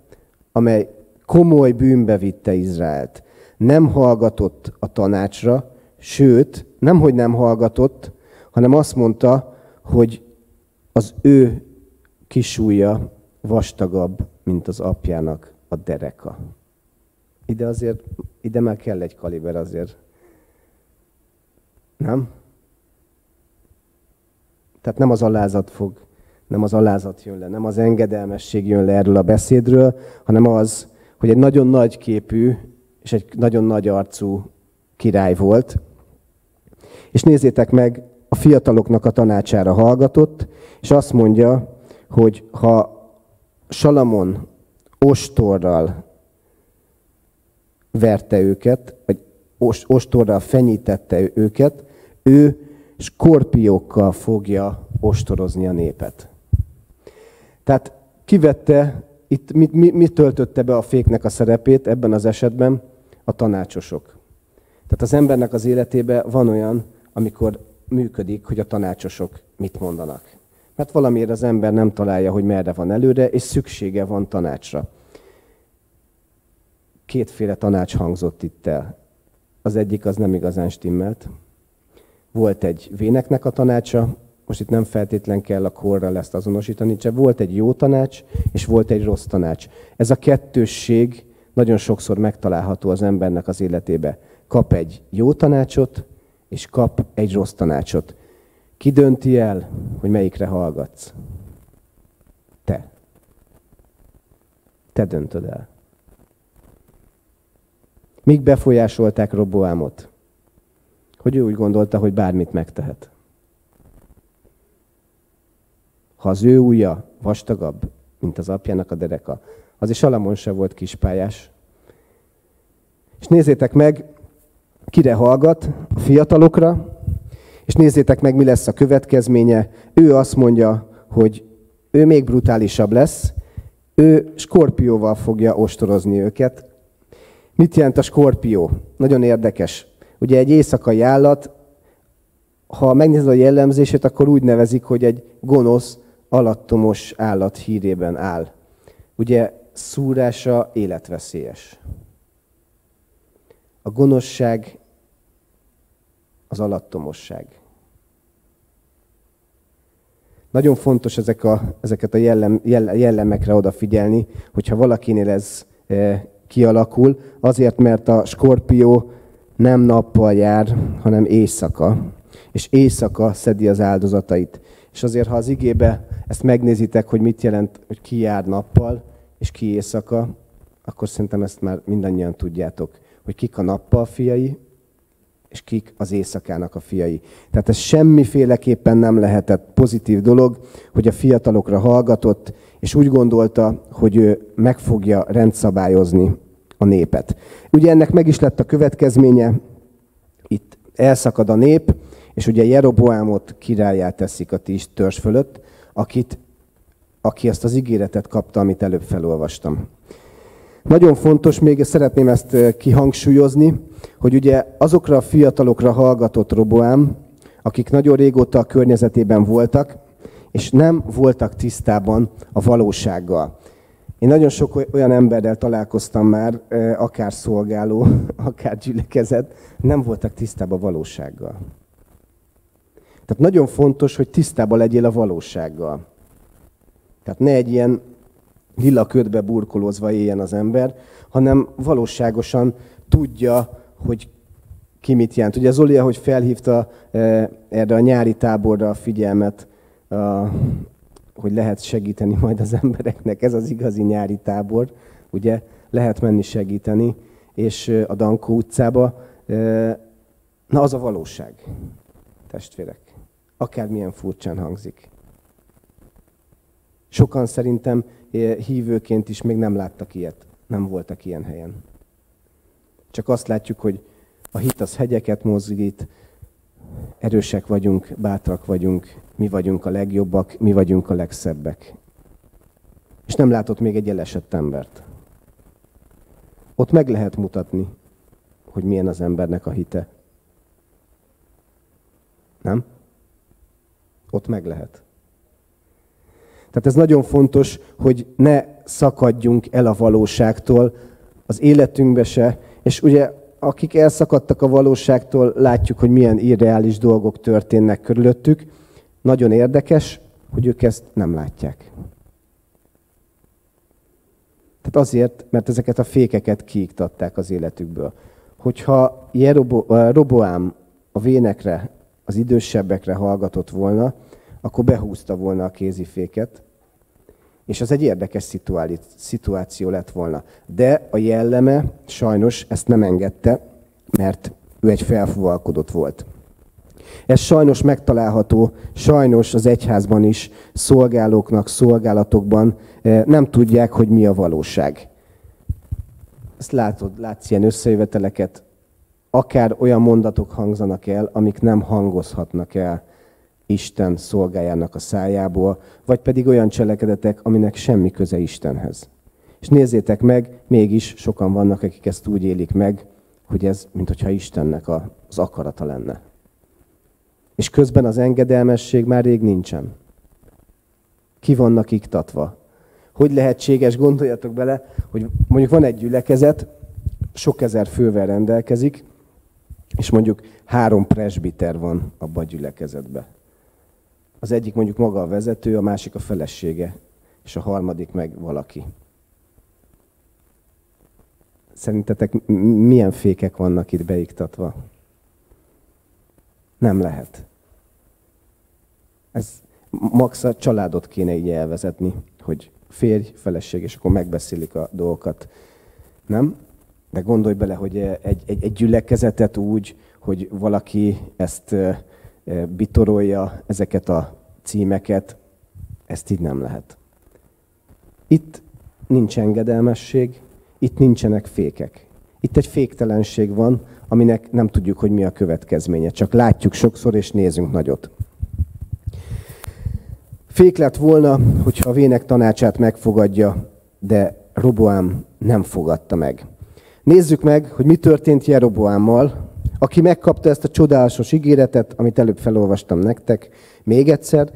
amely komoly bűnbe vitte Izraelt. Nem hallgatott a tanácsra, sőt, nem hogy nem hallgatott, hanem azt mondta, hogy az ő kisúja vastagabb, mint az apjának a dereka. Ide azért, ide már kell egy kaliber azért. Nem? Tehát nem az alázat fog, nem az alázat jön le, nem az engedelmesség jön le erről a beszédről, hanem az, hogy egy nagyon nagy képű és egy nagyon nagy arcú király volt. És nézzétek meg, a fiataloknak a tanácsára hallgatott, és azt mondja, hogy ha Salamon ostorral verte őket, vagy ostorral fenyítette őket, ő skorpiókkal fogja ostorozni a népet. Tehát kivette, itt mit, mit, mit töltötte be a féknek a szerepét ebben az esetben? A tanácsosok. Tehát az embernek az életében van olyan, amikor működik, hogy a tanácsosok mit mondanak. Mert valamiért az ember nem találja, hogy merre van előre, és szüksége van tanácsra. Kétféle tanács hangzott itt el. Az egyik az nem igazán stimmelt. Volt egy véneknek a tanácsa, most itt nem feltétlen kell a korral ezt azonosítani, csak volt egy jó tanács, és volt egy rossz tanács. Ez a kettősség nagyon sokszor megtalálható az embernek az életébe. Kap egy jó tanácsot, és kap egy rossz tanácsot. Ki dönti el, hogy melyikre hallgatsz? Te. Te döntöd el. Mik befolyásolták Roboámot? Hogy ő úgy gondolta, hogy bármit megtehet. Ha az ő ujja vastagabb, mint az apjának a dereka, az is Salamon se volt kispályás. És nézzétek meg, kire hallgat, a fiatalokra, és nézzétek meg, mi lesz a következménye. Ő azt mondja, hogy ő még brutálisabb lesz, ő skorpióval fogja ostorozni őket. Mit jelent a skorpió? Nagyon érdekes. Ugye egy éjszakai állat, ha megnézed a jellemzését, akkor úgy nevezik, hogy egy gonosz, alattomos állat hírében áll. Ugye szúrása életveszélyes. A gonoszság az alattomosság. Nagyon fontos ezek a, ezeket a jellem, jellemekre odafigyelni, hogyha valakinél ez e, kialakul, azért, mert a skorpió nem nappal jár, hanem éjszaka, és éjszaka szedi az áldozatait. És azért, ha az igébe ezt megnézitek, hogy mit jelent, hogy ki jár nappal, és ki éjszaka, akkor szerintem ezt már mindannyian tudjátok, hogy kik a nappal fiai, és kik az éjszakának a fiai. Tehát ez semmiféleképpen nem lehetett pozitív dolog, hogy a fiatalokra hallgatott, és úgy gondolta, hogy ő meg fogja rendszabályozni a népet. Ugye ennek meg is lett a következménye, itt elszakad a nép, és ugye Jeroboámot királyá teszik a tíz törzs fölött, akit, aki azt az ígéretet kapta, amit előbb felolvastam. Nagyon fontos, még szeretném ezt kihangsúlyozni, hogy ugye azokra a fiatalokra hallgatott Roboám, akik nagyon régóta a környezetében voltak, és nem voltak tisztában a valósággal. Én nagyon sok olyan emberrel találkoztam már, akár szolgáló, akár gyülekezet, nem voltak tisztában a valósággal. Tehát nagyon fontos, hogy tisztában legyél a valósággal. Tehát ne egy ilyen lila ködbe burkolózva éljen az ember, hanem valóságosan tudja, hogy ki mit jelent. Ugye Zoli, hogy felhívta e, erre a nyári táborra a figyelmet, hogy lehet segíteni majd az embereknek. Ez az igazi nyári tábor, ugye lehet menni segíteni, és a Dankó utcába, na az a valóság, testvérek. Akármilyen furcsán hangzik. Sokan szerintem hívőként is még nem láttak ilyet, nem voltak ilyen helyen. Csak azt látjuk, hogy a hit az hegyeket mozgít, erősek vagyunk, bátrak vagyunk, mi vagyunk a legjobbak, mi vagyunk a legszebbek. És nem látott még egy elesett embert. Ott meg lehet mutatni, hogy milyen az embernek a hite. Nem? Ott meg lehet. Tehát ez nagyon fontos, hogy ne szakadjunk el a valóságtól az életünkbe se, és ugye akik elszakadtak a valóságtól, látjuk, hogy milyen irreális dolgok történnek körülöttük. Nagyon érdekes, hogy ők ezt nem látják. Tehát azért, mert ezeket a fékeket kiiktatták az életükből. Hogyha Jerobo, Roboám a vénekre, az idősebbekre hallgatott volna, akkor behúzta volna a kéziféket, és az egy érdekes szituáció lett volna. De a jelleme sajnos ezt nem engedte, mert ő egy felfúvalkodott volt. Ez sajnos megtalálható, sajnos az egyházban is, szolgálóknak, szolgálatokban eh, nem tudják, hogy mi a valóság. Ezt látod, látsz ilyen összejöveteleket, akár olyan mondatok hangzanak el, amik nem hangozhatnak el Isten szolgájának a szájából, vagy pedig olyan cselekedetek, aminek semmi köze Istenhez. És nézzétek meg, mégis sokan vannak, akik ezt úgy élik meg, hogy ez, mintha Istennek az akarata lenne. És közben az engedelmesség már rég nincsen. Ki vannak iktatva. Hogy lehetséges, gondoljatok bele, hogy mondjuk van egy gyülekezet, sok ezer fővel rendelkezik, és mondjuk három presbiter van abban a gyülekezetben. Az egyik mondjuk maga a vezető, a másik a felesége, és a harmadik meg valaki. Szerintetek milyen fékek vannak itt beiktatva? Nem lehet. Ez max a családot kéne így elvezetni, hogy férj, feleség, és akkor megbeszélik a dolgokat. Nem? De gondolj bele, hogy egy, egy, egy gyülekezetet úgy, hogy valaki ezt bitorolja ezeket a címeket, ezt így nem lehet. Itt nincs engedelmesség, itt nincsenek fékek. Itt egy féktelenség van, aminek nem tudjuk, hogy mi a következménye. Csak látjuk sokszor, és nézünk nagyot. Fék lett volna, hogyha a vének tanácsát megfogadja, de Roboám nem fogadta meg. Nézzük meg, hogy mi történt Jeroboámmal, aki megkapta ezt a csodálatos ígéretet, amit előbb felolvastam nektek, még egyszer,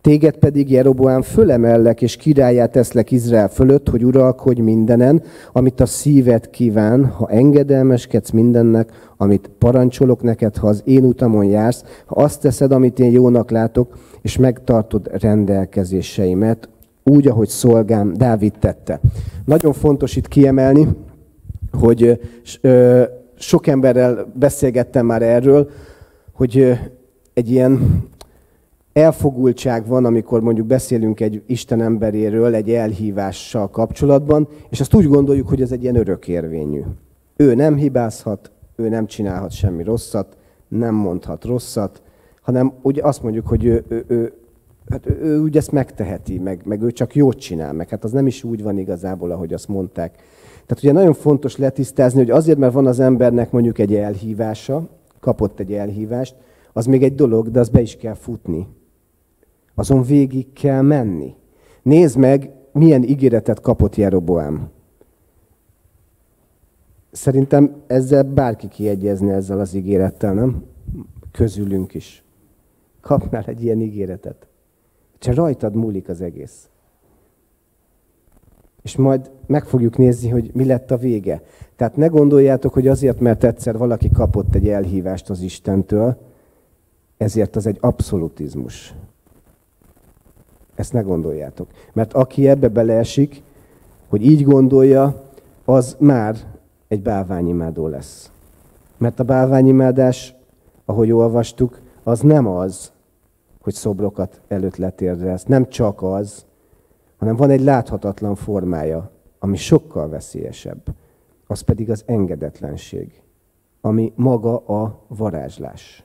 Téged pedig, Jeroboám, fölemellek és királyát teszlek Izrael fölött, hogy uralkodj mindenen, amit a szíved kíván, ha engedelmeskedsz mindennek, amit parancsolok neked, ha az én utamon jársz, ha azt teszed, amit én jónak látok, és megtartod rendelkezéseimet, úgy, ahogy szolgám Dávid tette. Nagyon fontos itt kiemelni, hogy sok emberrel beszélgettem már erről, hogy egy ilyen elfogultság van, amikor mondjuk beszélünk egy Isten emberéről, egy elhívással kapcsolatban, és azt úgy gondoljuk, hogy ez egy ilyen örökérvényű. Ő nem hibázhat, ő nem csinálhat semmi rosszat, nem mondhat rosszat, hanem ugye azt mondjuk, hogy ő, ő, ő, hát ő, ő úgy ezt megteheti, meg, meg ő csak jót csinál, meg hát az nem is úgy van igazából, ahogy azt mondták. Tehát ugye nagyon fontos letisztázni, hogy azért, mert van az embernek mondjuk egy elhívása, kapott egy elhívást, az még egy dolog, de az be is kell futni azon végig kell menni. Nézd meg, milyen ígéretet kapott Jeroboám. Szerintem ezzel bárki kiegyezni ezzel az ígérettel, nem? Közülünk is. Kapnál egy ilyen ígéretet. Csak rajtad múlik az egész. És majd meg fogjuk nézni, hogy mi lett a vége. Tehát ne gondoljátok, hogy azért, mert egyszer valaki kapott egy elhívást az Istentől, ezért az egy abszolutizmus. Ezt ne gondoljátok. Mert aki ebbe beleesik, hogy így gondolja, az már egy bálványimádó lesz. Mert a bálványimádás, ahogy olvastuk, az nem az, hogy szobrokat előtt letérdez. Nem csak az, hanem van egy láthatatlan formája, ami sokkal veszélyesebb. az pedig az engedetlenség, ami maga a varázslás.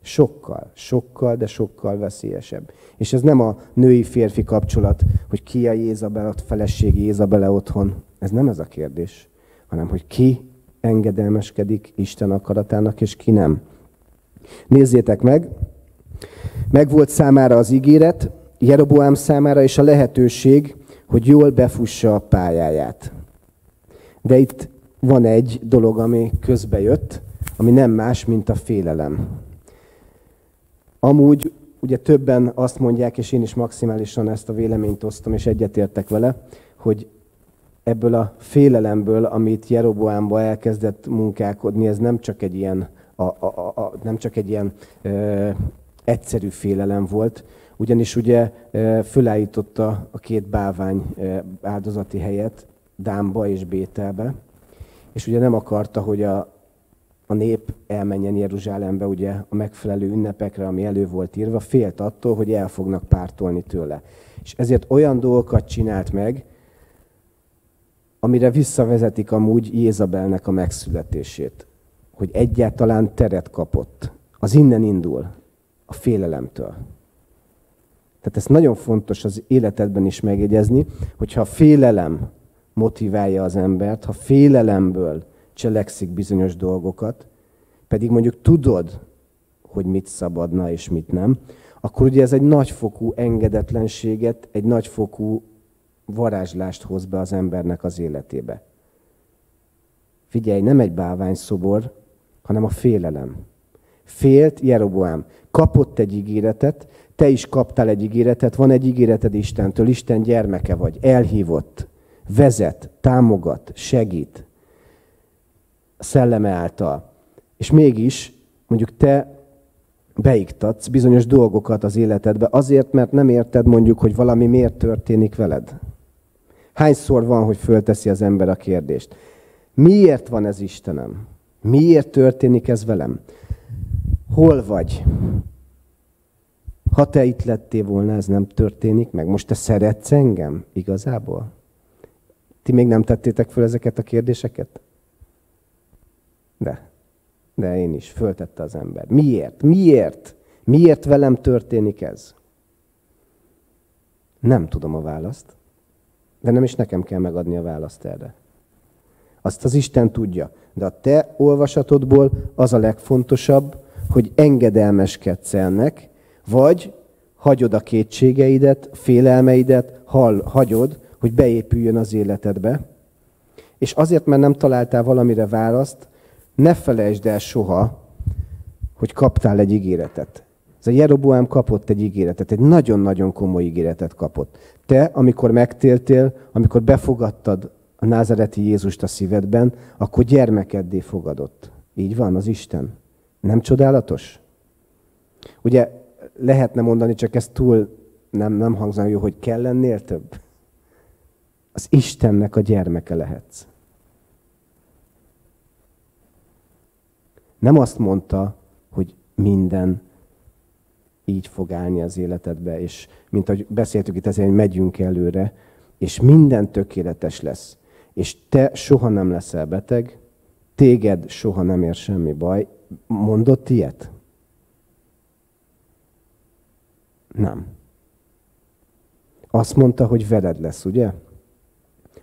Sokkal, sokkal, de sokkal veszélyesebb. És ez nem a női-férfi kapcsolat, hogy ki a Jézabel, a feleségi Jézabele otthon. Ez nem ez a kérdés, hanem hogy ki engedelmeskedik Isten akaratának, és ki nem. Nézzétek meg, megvolt számára az ígéret, Jeroboám számára is a lehetőség, hogy jól befussa a pályáját. De itt van egy dolog, ami közbe jött, ami nem más, mint a félelem. Amúgy ugye többen azt mondják, és én is maximálisan ezt a véleményt osztom, és egyetértek vele, hogy ebből a félelemből, amit Jeroboámba elkezdett munkálkodni, ez nem csak egy ilyen, a, a, a, nem csak egy ilyen ö, egyszerű félelem volt, ugyanis ugye fölállította a két bávány áldozati helyet Dámba és Bételbe, és ugye nem akarta, hogy a, a nép elmenjen Jeruzsálembe ugye a megfelelő ünnepekre, ami elő volt írva, félt attól, hogy el fognak pártolni tőle. És ezért olyan dolgokat csinált meg, amire visszavezetik amúgy Jézabelnek a megszületését. Hogy egyáltalán teret kapott. Az innen indul, a félelemtől. Tehát ez nagyon fontos az életedben is megjegyezni, hogyha a félelem motiválja az embert, ha félelemből cselekszik bizonyos dolgokat, pedig mondjuk tudod, hogy mit szabadna és mit nem, akkor ugye ez egy nagyfokú engedetlenséget, egy nagyfokú varázslást hoz be az embernek az életébe. Figyelj, nem egy bálvány szobor, hanem a félelem. Félt Jeroboám. Kapott egy ígéretet, te is kaptál egy ígéretet, van egy ígéreted Istentől, Isten gyermeke vagy, elhívott, vezet, támogat, segít, szelleme által. És mégis mondjuk te beiktatsz bizonyos dolgokat az életedbe, azért, mert nem érted mondjuk, hogy valami miért történik veled. Hányszor van, hogy fölteszi az ember a kérdést? Miért van ez Istenem? Miért történik ez velem? Hol vagy? Ha te itt lettél volna, ez nem történik meg. Most te szeretsz engem igazából? Ti még nem tettétek föl ezeket a kérdéseket? De. De én is. Föltette az ember. Miért? Miért? Miért velem történik ez? Nem tudom a választ. De nem is nekem kell megadni a választ erre. Azt az Isten tudja. De a te olvasatodból az a legfontosabb, hogy engedelmeskedsz ennek, vagy hagyod a kétségeidet, félelmeidet, hall, hagyod, hogy beépüljön az életedbe. És azért, mert nem találtál valamire választ, ne felejtsd el soha, hogy kaptál egy ígéretet. Ez a Jeroboám kapott egy ígéretet, egy nagyon-nagyon komoly ígéretet kapott. Te, amikor megtéltél, amikor befogadtad a názareti Jézust a szívedben, akkor gyermekeddé fogadott. Így van az Isten. Nem csodálatos? Ugye lehetne mondani, csak ez túl nem, nem hangzana jó, hogy kell lennél több. Az Istennek a gyermeke lehetsz. Nem azt mondta, hogy minden így fog állni az életedbe, és mint ahogy beszéltük itt ezért, hogy megyünk előre, és minden tökéletes lesz. És te soha nem leszel beteg, téged soha nem ér semmi baj. Mondott ilyet? Nem. Azt mondta, hogy veled lesz, ugye?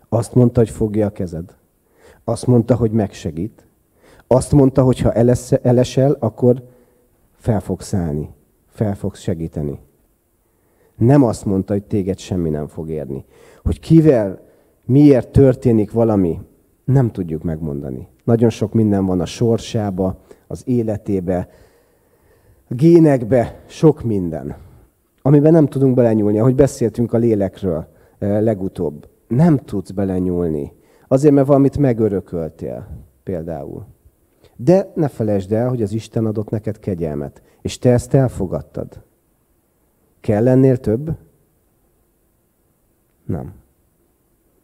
Azt mondta, hogy fogja a kezed. Azt mondta, hogy megsegít. Azt mondta, hogy ha elesel, akkor fel fogsz állni. Fel fogsz segíteni. Nem azt mondta, hogy téged semmi nem fog érni. Hogy kivel, miért történik valami, nem tudjuk megmondani. Nagyon sok minden van a sorsába, az életébe, a génekbe, sok minden amiben nem tudunk belenyúlni, ahogy beszéltünk a lélekről eh, legutóbb. Nem tudsz belenyúlni. Azért, mert valamit megörököltél, például. De ne felejtsd el, hogy az Isten adott neked kegyelmet, és te ezt elfogadtad. Kell lennél több? Nem.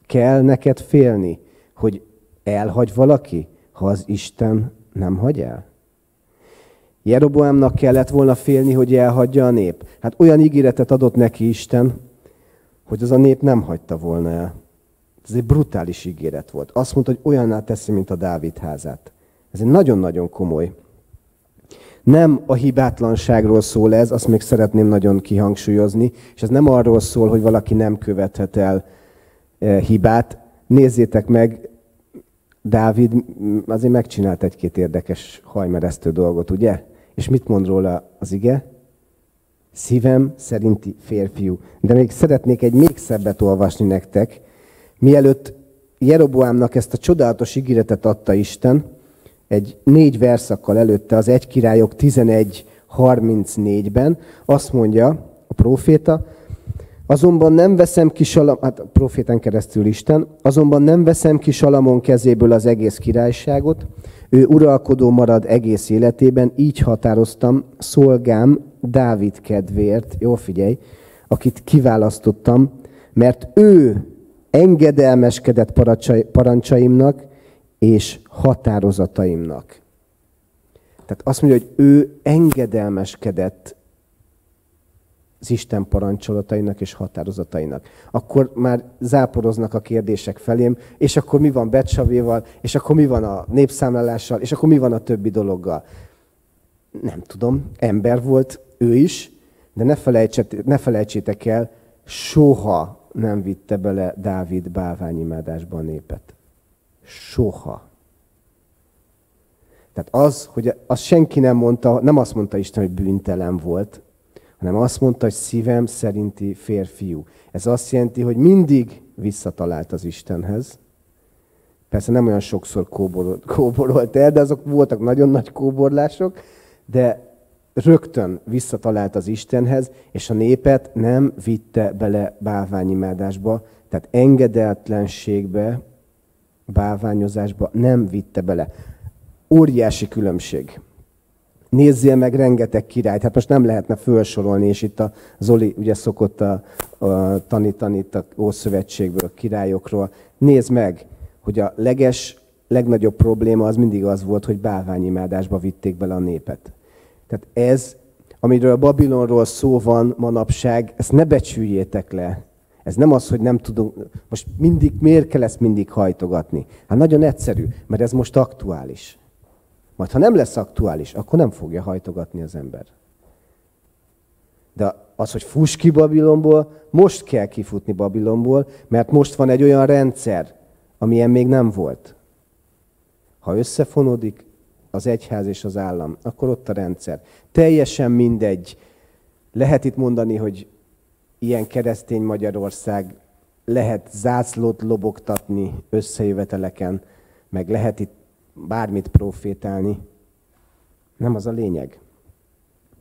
Kell neked félni, hogy elhagy valaki, ha az Isten nem hagy el? Jeroboámnak kellett volna félni, hogy elhagyja a nép. Hát olyan ígéretet adott neki Isten, hogy az a nép nem hagyta volna el. Ez egy brutális ígéret volt. Azt mondta, hogy olyanná teszi, mint a Dávid házát. Ez egy nagyon-nagyon komoly. Nem a hibátlanságról szól ez, azt még szeretném nagyon kihangsúlyozni, és ez nem arról szól, hogy valaki nem követhet el e, hibát. Nézzétek meg, Dávid azért megcsinált egy-két érdekes hajmeresztő dolgot, ugye? És mit mond róla az ige? Szívem szerinti férfiú. De még szeretnék egy még szebbet olvasni nektek. Mielőtt Jeroboámnak ezt a csodálatos ígéretet adta Isten, egy négy verszakkal előtte az egy királyok 11.34-ben azt mondja a proféta, Azonban nem veszem ki Salam, hát proféten keresztül Isten, azonban nem veszem ki Salamon kezéből az egész királyságot, ő uralkodó marad egész életében, így határoztam szolgám Dávid kedvéért, jó figyelj, akit kiválasztottam, mert ő engedelmeskedett parancsaimnak és határozataimnak. Tehát azt mondja, hogy ő engedelmeskedett az Isten parancsolatainak és határozatainak. Akkor már záporoznak a kérdések felém, és akkor mi van Betsavéval, és akkor mi van a népszámlálással, és akkor mi van a többi dologgal. Nem tudom, ember volt ő is, de ne, ne felejtsétek el, soha nem vitte bele Dávid bálványimádásba a népet. Soha. Tehát az, hogy az senki nem mondta, nem azt mondta Isten, hogy bűntelen volt, hanem azt mondta, hogy szívem szerinti férfiú. Ez azt jelenti, hogy mindig visszatalált az Istenhez. Persze nem olyan sokszor kóborolt, kóborolt el, de azok voltak nagyon nagy kóborlások, de rögtön visszatalált az Istenhez, és a népet nem vitte bele bálványimádásba, tehát engedeltlenségbe, bálványozásba nem vitte bele. Óriási különbség. Nézzél meg rengeteg királyt. Hát most nem lehetne felsorolni, és itt a Zoli ugye szokott a, a tanítani itt a Ószövetségből, a királyokról. Nézd meg, hogy a leges, legnagyobb probléma az mindig az volt, hogy bálványimádásba vitték bele a népet. Tehát ez, amiről a Babilonról szó van manapság, ezt ne becsüljétek le. Ez nem az, hogy nem tudunk, most mindig, miért kell ezt mindig hajtogatni? Hát nagyon egyszerű, mert ez most aktuális. Majd ha nem lesz aktuális, akkor nem fogja hajtogatni az ember. De az, hogy fuss ki Babilonból, most kell kifutni Babilonból, mert most van egy olyan rendszer, amilyen még nem volt. Ha összefonódik az egyház és az állam, akkor ott a rendszer. Teljesen mindegy. Lehet itt mondani, hogy ilyen keresztény Magyarország, lehet zászlót lobogtatni összejöveteleken, meg lehet itt bármit profétálni. Nem az a lényeg.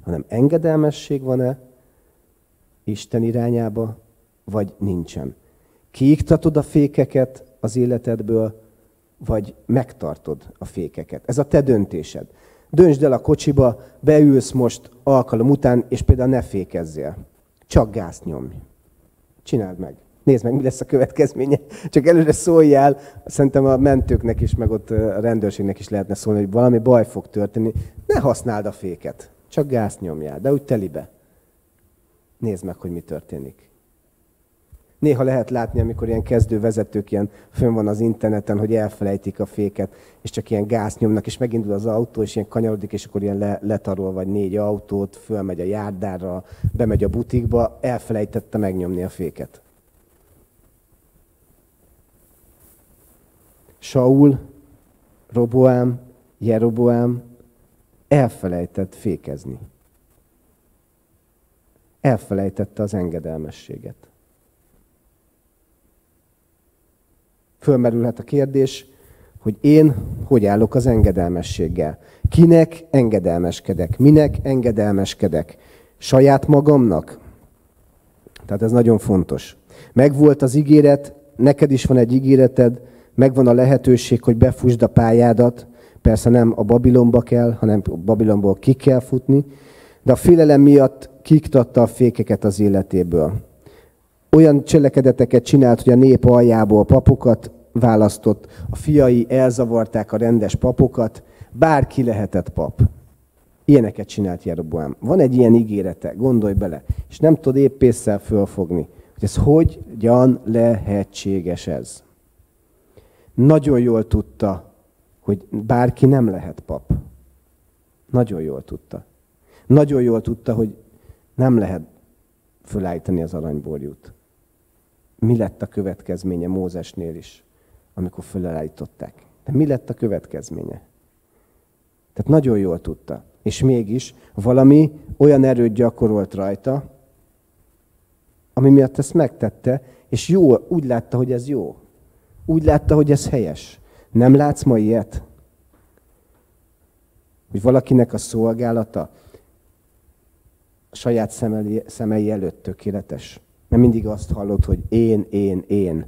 Hanem engedelmesség van-e Isten irányába, vagy nincsen. Kiiktatod a fékeket az életedből, vagy megtartod a fékeket. Ez a te döntésed. Döntsd el a kocsiba, beülsz most alkalom után, és például ne fékezzél. Csak gázt nyomj. Csináld meg. Nézd meg, mi lesz a következménye. Csak előre szóljál, szerintem a mentőknek is, meg ott a rendőrségnek is lehetne szólni, hogy valami baj fog történni. Ne használd a féket, csak gázt nyomjál, de úgy telibe. Nézd meg, hogy mi történik. Néha lehet látni, amikor ilyen kezdő vezetők ilyen fönn van az interneten, hogy elfelejtik a féket, és csak ilyen gáz nyomnak, és megindul az autó, és ilyen kanyarodik, és akkor ilyen le, letarol vagy négy autót, fölmegy a járdára, bemegy a butikba, elfelejtette megnyomni a féket. Saul, Roboám, Jeroboám elfelejtett fékezni. Elfelejtette az engedelmességet. Fölmerülhet a kérdés, hogy én hogy állok az engedelmességgel. Kinek engedelmeskedek? Minek engedelmeskedek? Saját magamnak? Tehát ez nagyon fontos. Megvolt az ígéret, neked is van egy ígéreted, megvan a lehetőség, hogy befusd a pályádat, persze nem a Babilonba kell, hanem a Babilonból ki kell futni, de a félelem miatt kiktatta a fékeket az életéből. Olyan cselekedeteket csinált, hogy a nép aljából papokat választott, a fiai elzavarták a rendes papokat, bárki lehetett pap. Ilyeneket csinált Jeroboám. Van egy ilyen ígérete, gondolj bele, és nem tud épp észszel fölfogni, hogy ez hogy gyan lehetséges ez. Nagyon jól tudta, hogy bárki nem lehet pap. Nagyon jól tudta. Nagyon jól tudta, hogy nem lehet fölállítani az aranyborjút. Mi lett a következménye Mózesnél is, amikor fölállították? De mi lett a következménye? Tehát nagyon jól tudta. És mégis valami olyan erőt gyakorolt rajta, ami miatt ezt megtette, és jó, úgy látta, hogy ez jó. Úgy látta, hogy ez helyes. Nem látsz ma ilyet? Hogy valakinek a szolgálata a saját szemei, szemei előtt tökéletes. Mert mindig azt hallod, hogy én, én, én,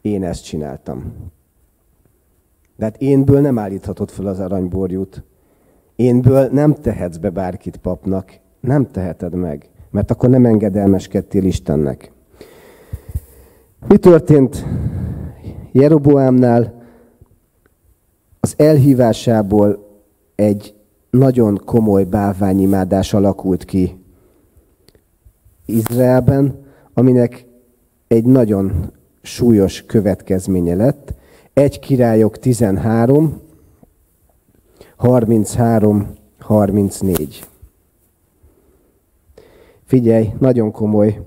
én ezt csináltam. De hát énből nem állíthatod fel az aranyborjút. Énből nem tehetsz be bárkit papnak. Nem teheted meg, mert akkor nem engedelmeskedtél Istennek. Mi történt Jeroboámnál? Az elhívásából egy nagyon komoly báványimádás alakult ki Izraelben, aminek egy nagyon súlyos következménye lett. Egy királyok 13, 33, 34. Figyelj, nagyon komoly.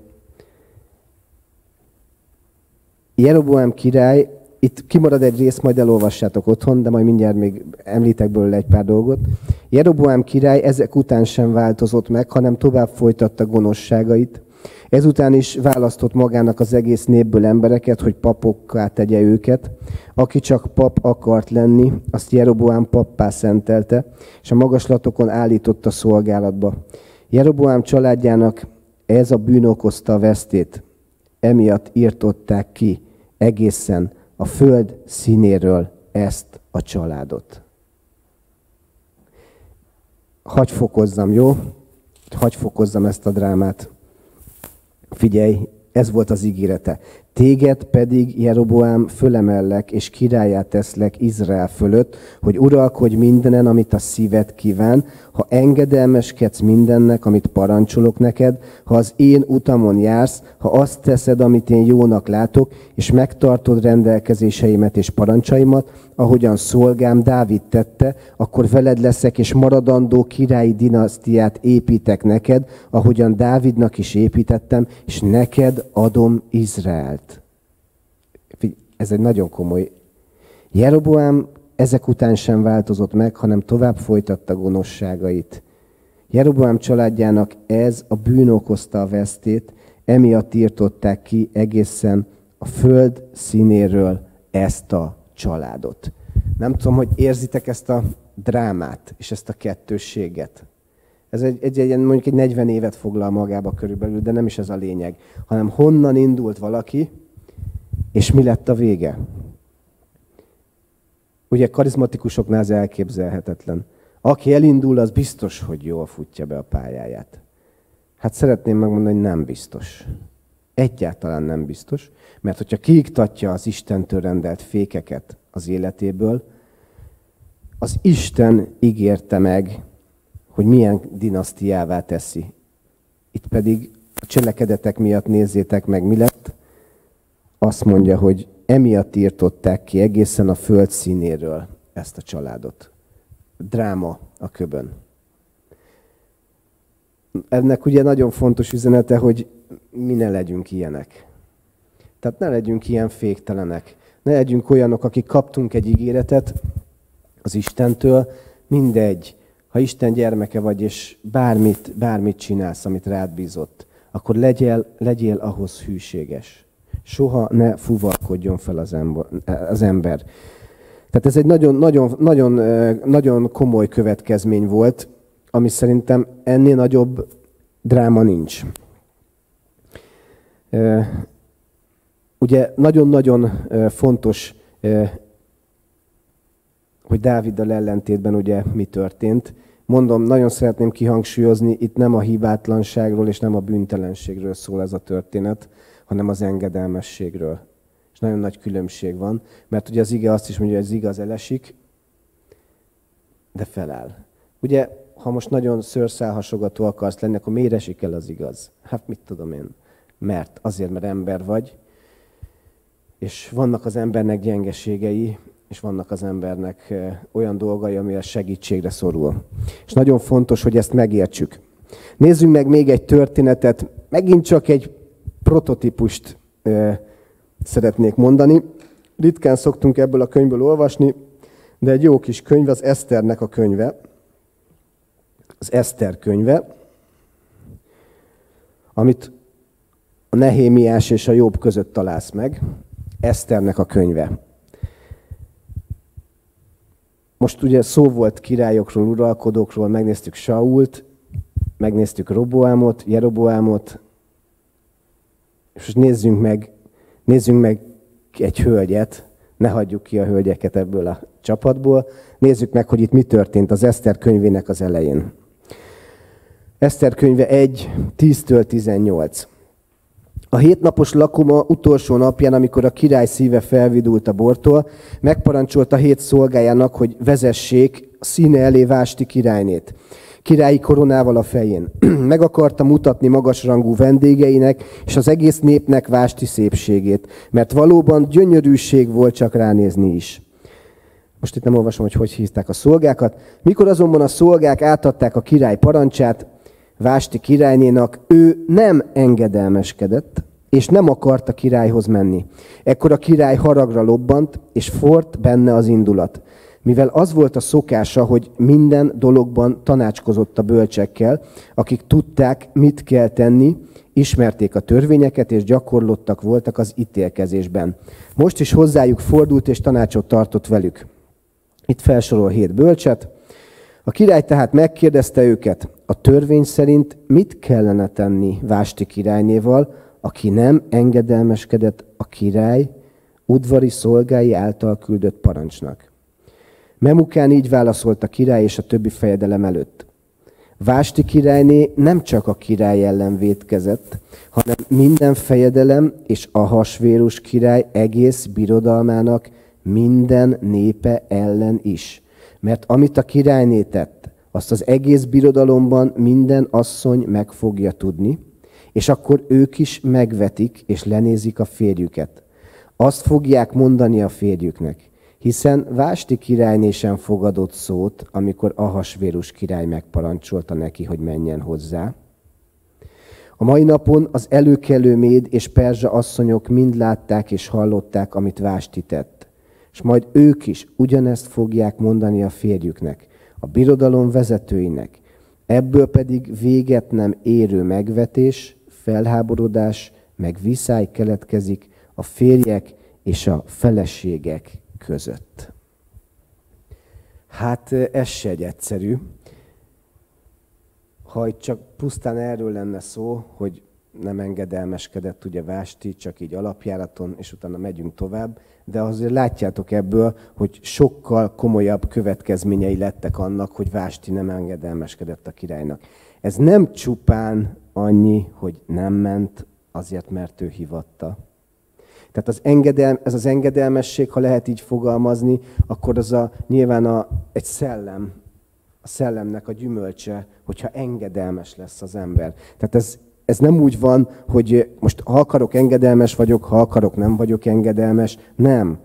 Jeroboám király, itt kimarad egy rész, majd elolvassátok otthon, de majd mindjárt még említek belőle egy pár dolgot. Jeroboám király ezek után sem változott meg, hanem tovább folytatta gonoszságait. Ezután is választott magának az egész népből embereket, hogy papokká tegye őket. Aki csak pap akart lenni, azt Jeroboám pappá szentelte, és a magaslatokon állította szolgálatba. Jeroboám családjának ez a bűn okozta a vesztét. Emiatt írtották ki egészen a föld színéről ezt a családot. Hagy fokozzam, jó? Hagy fokozzam ezt a drámát. Figyelj, ez volt az ígérete. Téged pedig, Jeroboám, fölemellek és királyát teszlek Izrael fölött, hogy uralkodj mindenen, amit a szíved kíván, ha engedelmeskedsz mindennek, amit parancsolok neked, ha az én utamon jársz, ha azt teszed, amit én jónak látok, és megtartod rendelkezéseimet és parancsaimat, ahogyan szolgám Dávid tette, akkor veled leszek, és maradandó királyi dinasztiát építek neked, ahogyan Dávidnak is építettem, és neked adom Izraelt. Ez egy nagyon komoly. Jeroboám ezek után sem változott meg, hanem tovább folytatta gonoszságait. Jeroboám családjának ez a bűn okozta a vesztét, emiatt írtották ki egészen a föld színéről ezt a családot. Nem tudom, hogy érzitek ezt a drámát és ezt a kettősséget. Ez egy, egy, egy, mondjuk egy 40 évet foglal magába körülbelül, de nem is ez a lényeg, hanem honnan indult valaki, és mi lett a vége. Ugye karizmatikusoknál ez elképzelhetetlen. Aki elindul, az biztos, hogy jól futja be a pályáját. Hát szeretném megmondani, hogy nem biztos. Egyáltalán nem biztos, mert hogyha kiiktatja az Istentől rendelt fékeket az életéből, az Isten ígérte meg, hogy milyen dinasztiává teszi. Itt pedig a cselekedetek miatt nézzétek meg, mi lett. Azt mondja, hogy emiatt írtották ki egészen a föld színéről ezt a családot. Dráma a köbön. Ennek ugye nagyon fontos üzenete, hogy mi ne legyünk ilyenek. Tehát ne legyünk ilyen féktelenek. Ne legyünk olyanok, akik kaptunk egy ígéretet az Istentől, mindegy, ha Isten gyermeke vagy, és bármit, bármit csinálsz, amit rád bízott, akkor legyél, legyél ahhoz hűséges. Soha ne fuvalkodjon fel az ember. Az ember. Tehát ez egy nagyon, nagyon, nagyon, nagyon komoly következmény volt, ami szerintem ennél nagyobb dráma nincs. Ugye nagyon-nagyon fontos, hogy Dáviddal ellentétben ugye mi történt. Mondom, nagyon szeretném kihangsúlyozni, itt nem a hibátlanságról és nem a bűntelenségről szól ez a történet, hanem az engedelmességről. És nagyon nagy különbség van, mert ugye az ige azt is mondja, hogy az igaz elesik, de feláll. Ugye, ha most nagyon szőrszálhasogató akarsz lenni, akkor miért esik el az igaz? Hát mit tudom én? Mert azért, mert ember vagy, és vannak az embernek gyengeségei, és vannak az embernek olyan dolgai, amire segítségre szorul. És nagyon fontos, hogy ezt megértsük. Nézzünk meg még egy történetet, megint csak egy prototípust szeretnék mondani. Ritkán szoktunk ebből a könyvből olvasni, de egy jó kis könyv, az Eszternek a könyve. Az Eszter könyve, amit a Nehémiás és a Jobb között találsz meg. Eszternek a könyve. Most ugye szó volt királyokról, uralkodókról, megnéztük Sault, megnéztük Roboámot, Jeroboámot, és most nézzünk meg, nézzünk meg egy hölgyet, ne hagyjuk ki a hölgyeket ebből a csapatból, nézzük meg, hogy itt mi történt az Eszter könyvének az elején. Eszter könyve 1, 10-től 18. A hétnapos lakoma utolsó napján, amikor a király szíve felvidult a bortól, megparancsolta hét szolgájának, hogy vezessék színe elé Vásti királynét királyi koronával a fején. Meg akarta mutatni magasrangú vendégeinek és az egész népnek Vásti szépségét, mert valóban gyönyörűség volt csak ránézni is. Most itt nem olvasom, hogy hogy hívták a szolgákat. Mikor azonban a szolgák átadták a király parancsát, Vásti királynénak, ő nem engedelmeskedett, és nem akart a királyhoz menni. Ekkor a király haragra lobbant, és fort benne az indulat. Mivel az volt a szokása, hogy minden dologban tanácskozott a bölcsekkel, akik tudták, mit kell tenni, ismerték a törvényeket, és gyakorlottak voltak az ítélkezésben. Most is hozzájuk fordult, és tanácsot tartott velük. Itt felsorol hét bölcset, a király tehát megkérdezte őket, a törvény szerint mit kellene tenni Vásti királynéval, aki nem engedelmeskedett a király udvari szolgái által küldött parancsnak. Memukán így válaszolt a király és a többi fejedelem előtt. Vásti királyné nem csak a király ellen védkezett, hanem minden fejedelem és a hasvérus király egész birodalmának minden népe ellen is. Mert amit a királyné tett, azt az egész birodalomban minden asszony meg fogja tudni, és akkor ők is megvetik és lenézik a férjüket. Azt fogják mondani a férjüknek, hiszen Vásti királyné sem fogadott szót, amikor Ahasvérus király megparancsolta neki, hogy menjen hozzá. A mai napon az előkelő méd és perzsa asszonyok mind látták és hallották, amit Vásti tett és majd ők is ugyanezt fogják mondani a férjüknek, a birodalom vezetőinek. Ebből pedig véget nem érő megvetés, felháborodás, meg viszály keletkezik a férjek és a feleségek között. Hát ez se egy egyszerű. Ha itt csak pusztán erről lenne szó, hogy nem engedelmeskedett ugye Vásti, csak így alapjáraton, és utána megyünk tovább, de azért látjátok ebből, hogy sokkal komolyabb következményei lettek annak, hogy Vásti nem engedelmeskedett a királynak. Ez nem csupán annyi, hogy nem ment azért, mert ő hivatta. Tehát az engedel, ez az engedelmesség, ha lehet így fogalmazni, akkor az a, nyilván a, egy szellem, a szellemnek a gyümölcse, hogyha engedelmes lesz az ember. Tehát ez ez nem úgy van, hogy most ha akarok engedelmes vagyok, ha akarok nem vagyok engedelmes. Nem.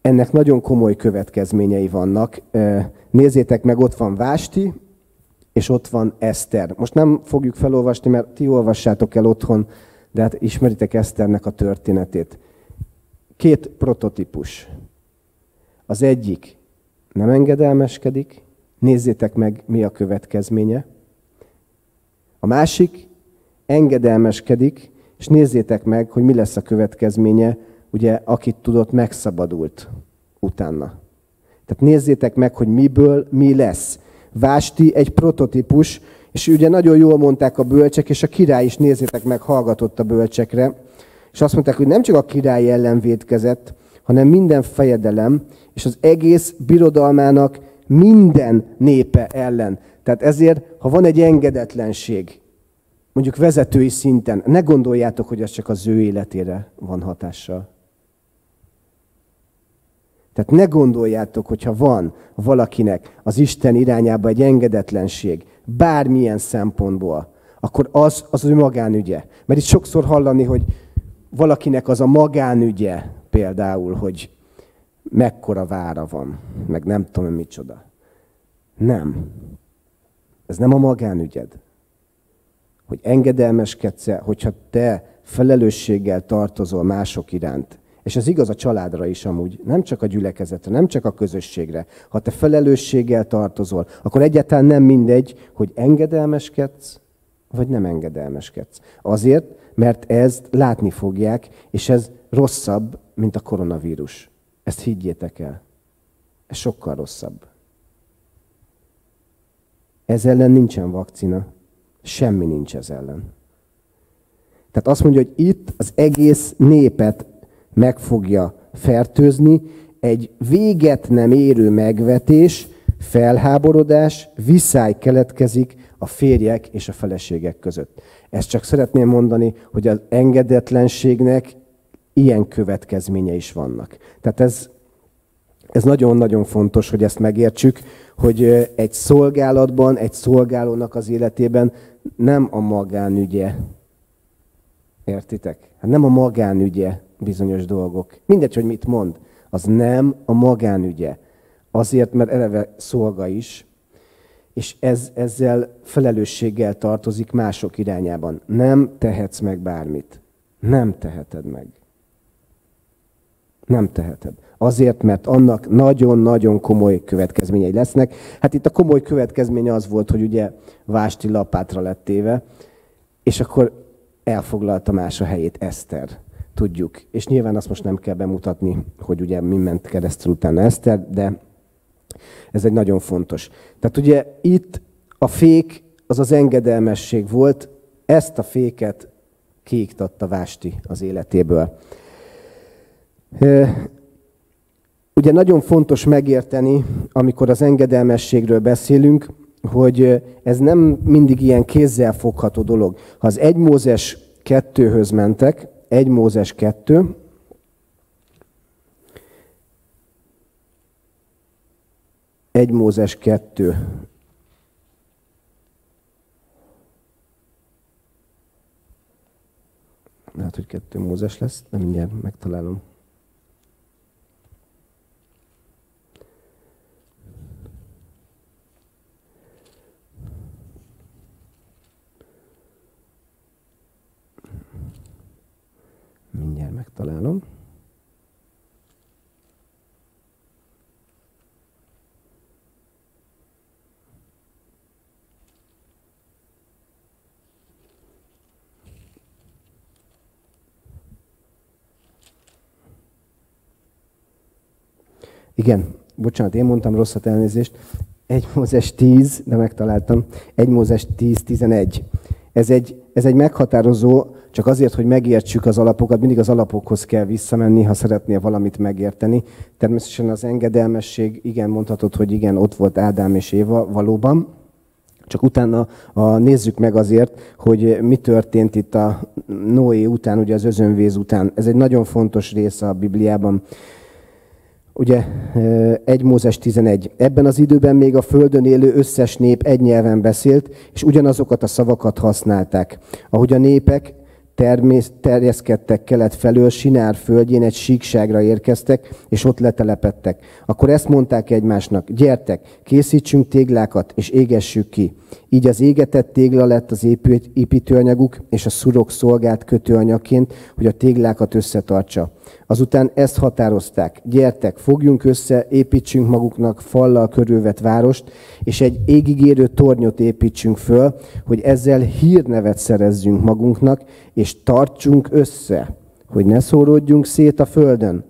Ennek nagyon komoly következményei vannak. Nézzétek meg, ott van Vásti, és ott van Eszter. Most nem fogjuk felolvasni, mert ti olvassátok el otthon, de hát ismeritek Eszternek a történetét. Két prototípus. Az egyik nem engedelmeskedik, nézzétek meg, mi a következménye. A másik engedelmeskedik, és nézzétek meg, hogy mi lesz a következménye, ugye, akit tudott, megszabadult utána. Tehát nézzétek meg, hogy miből mi lesz. Vásti egy prototípus, és ugye nagyon jól mondták a bölcsek, és a király is nézzétek meg, hallgatott a bölcsekre, és azt mondták, hogy nem csak a király ellen védkezett, hanem minden fejedelem, és az egész birodalmának minden népe ellen. Tehát ezért, ha van egy engedetlenség, mondjuk vezetői szinten, ne gondoljátok, hogy ez csak az ő életére van hatással. Tehát ne gondoljátok, hogyha van valakinek az Isten irányába egy engedetlenség, bármilyen szempontból, akkor az az ő magánügye. Mert itt sokszor hallani, hogy valakinek az a magánügye például, hogy mekkora vára van, meg nem tudom micsoda. Nem. Ez nem a magánügyed. Hogy engedelmeskedsz hogyha te felelősséggel tartozol mások iránt, és ez igaz a családra is amúgy, nem csak a gyülekezetre, nem csak a közösségre. Ha te felelősséggel tartozol, akkor egyáltalán nem mindegy, hogy engedelmeskedsz, vagy nem engedelmeskedsz. Azért, mert ezt látni fogják, és ez rosszabb, mint a koronavírus. Ezt higgyétek el. Ez sokkal rosszabb. Ez ellen nincsen vakcina. Semmi nincs ez ellen. Tehát azt mondja, hogy itt az egész népet meg fogja fertőzni, egy véget nem érő megvetés, felháborodás, viszály keletkezik a férjek és a feleségek között. Ezt csak szeretném mondani, hogy az engedetlenségnek ilyen következménye is vannak. Tehát ez, ez nagyon-nagyon fontos, hogy ezt megértsük, hogy egy szolgálatban, egy szolgálónak az életében nem a magánügye. Értitek? Hát nem a magánügye bizonyos dolgok. Mindegy, hogy mit mond. Az nem a magánügye. Azért, mert eleve szolga is, és ez, ezzel felelősséggel tartozik mások irányában. Nem tehetsz meg bármit. Nem teheted meg. Nem teheted. Azért, mert annak nagyon-nagyon komoly következményei lesznek. Hát itt a komoly következménye az volt, hogy ugye Vásti lapátra lett téve, és akkor elfoglalta más a helyét Eszter. Tudjuk. És nyilván azt most nem kell bemutatni, hogy ugye mi ment keresztül utána Eszter, de ez egy nagyon fontos. Tehát ugye itt a fék az az engedelmesség volt, ezt a féket kiiktatta Vásti az életéből. Ugye nagyon fontos megérteni, amikor az engedelmességről beszélünk, hogy ez nem mindig ilyen kézzel fogható dolog. Ha az 1 Mózes 2-höz mentek, 1 Mózes 2, egy Mózes 2. Lehet, hogy kettő Mózes lesz, de mindjárt megtalálom. Mindjárt megtalálom. Igen, bocsánat, én mondtam rosszat elnézést. 1 Mózes 10, de megtaláltam. 1 Mózes 10, 11. Ez egy, ez egy meghatározó, csak azért, hogy megértsük az alapokat, mindig az alapokhoz kell visszamenni, ha szeretnél valamit megérteni. Természetesen az engedelmesség, igen, mondhatod, hogy igen, ott volt Ádám és Éva valóban, csak utána a, nézzük meg azért, hogy mi történt itt a Noé után, ugye az özönvíz után. Ez egy nagyon fontos része a Bibliában. Ugye 1 Mózes 11. Ebben az időben még a földön élő összes nép egy nyelven beszélt, és ugyanazokat a szavakat használták. Ahogy a népek terjeszkedtek kelet felől, Sinár földjén egy síkságra érkeztek, és ott letelepettek. Akkor ezt mondták egymásnak, gyertek, készítsünk téglákat, és égessük ki. Így az égetett tégla lett az építőanyaguk, és a szurok szolgált kötőanyagként, hogy a téglákat összetartsa. Azután ezt határozták, gyertek, fogjunk össze, építsünk maguknak fallal körülvet várost, és egy égigérő tornyot építsünk föl, hogy ezzel hírnevet szerezzünk magunknak, és tartsunk össze, hogy ne szóródjunk szét a földön.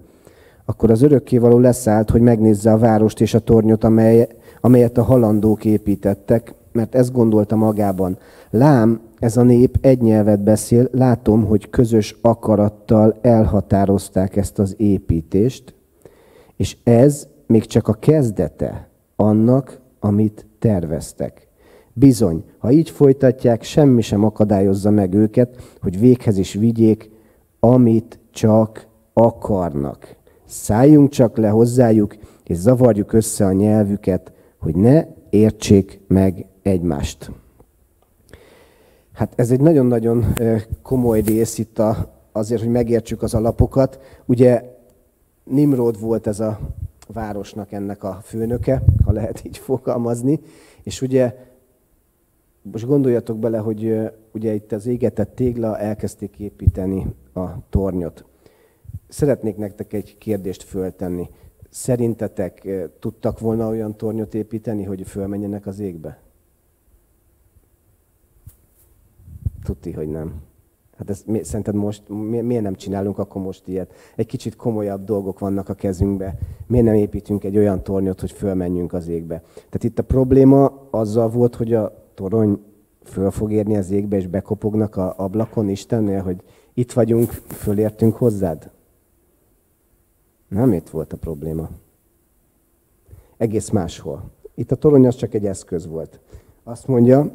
Akkor az örökkévaló leszállt, hogy megnézze a várost és a tornyot, amely, amelyet a halandók építettek, mert ezt gondolta magában. Lám, ez a nép egy nyelvet beszél, látom, hogy közös akarattal elhatározták ezt az építést, és ez még csak a kezdete annak, amit terveztek. Bizony, ha így folytatják, semmi sem akadályozza meg őket, hogy véghez is vigyék, amit csak akarnak. Szálljunk csak le hozzájuk, és zavarjuk össze a nyelvüket, hogy ne értsék meg egymást. Hát ez egy nagyon-nagyon komoly rész itt a azért, hogy megértsük az alapokat. Ugye Nimrod volt ez a városnak ennek a főnöke, ha lehet így fogalmazni, és ugye most gondoljatok bele, hogy ugye itt az égetett tégla elkezdték építeni a tornyot. Szeretnék nektek egy kérdést föltenni. Szerintetek tudtak volna olyan tornyot építeni, hogy fölmenjenek az égbe? Tudti, hogy nem. Hát ezt mi, szerinted most, mi, miért nem csinálunk akkor most ilyet? Egy kicsit komolyabb dolgok vannak a kezünkbe. Miért nem építünk egy olyan tornyot, hogy fölmenjünk az égbe? Tehát itt a probléma azzal volt, hogy a torony föl fog érni az égbe, és bekopognak a ablakon Istennél, hogy itt vagyunk, fölértünk hozzád? Nem itt volt a probléma. Egész máshol. Itt a torony az csak egy eszköz volt. Azt mondja,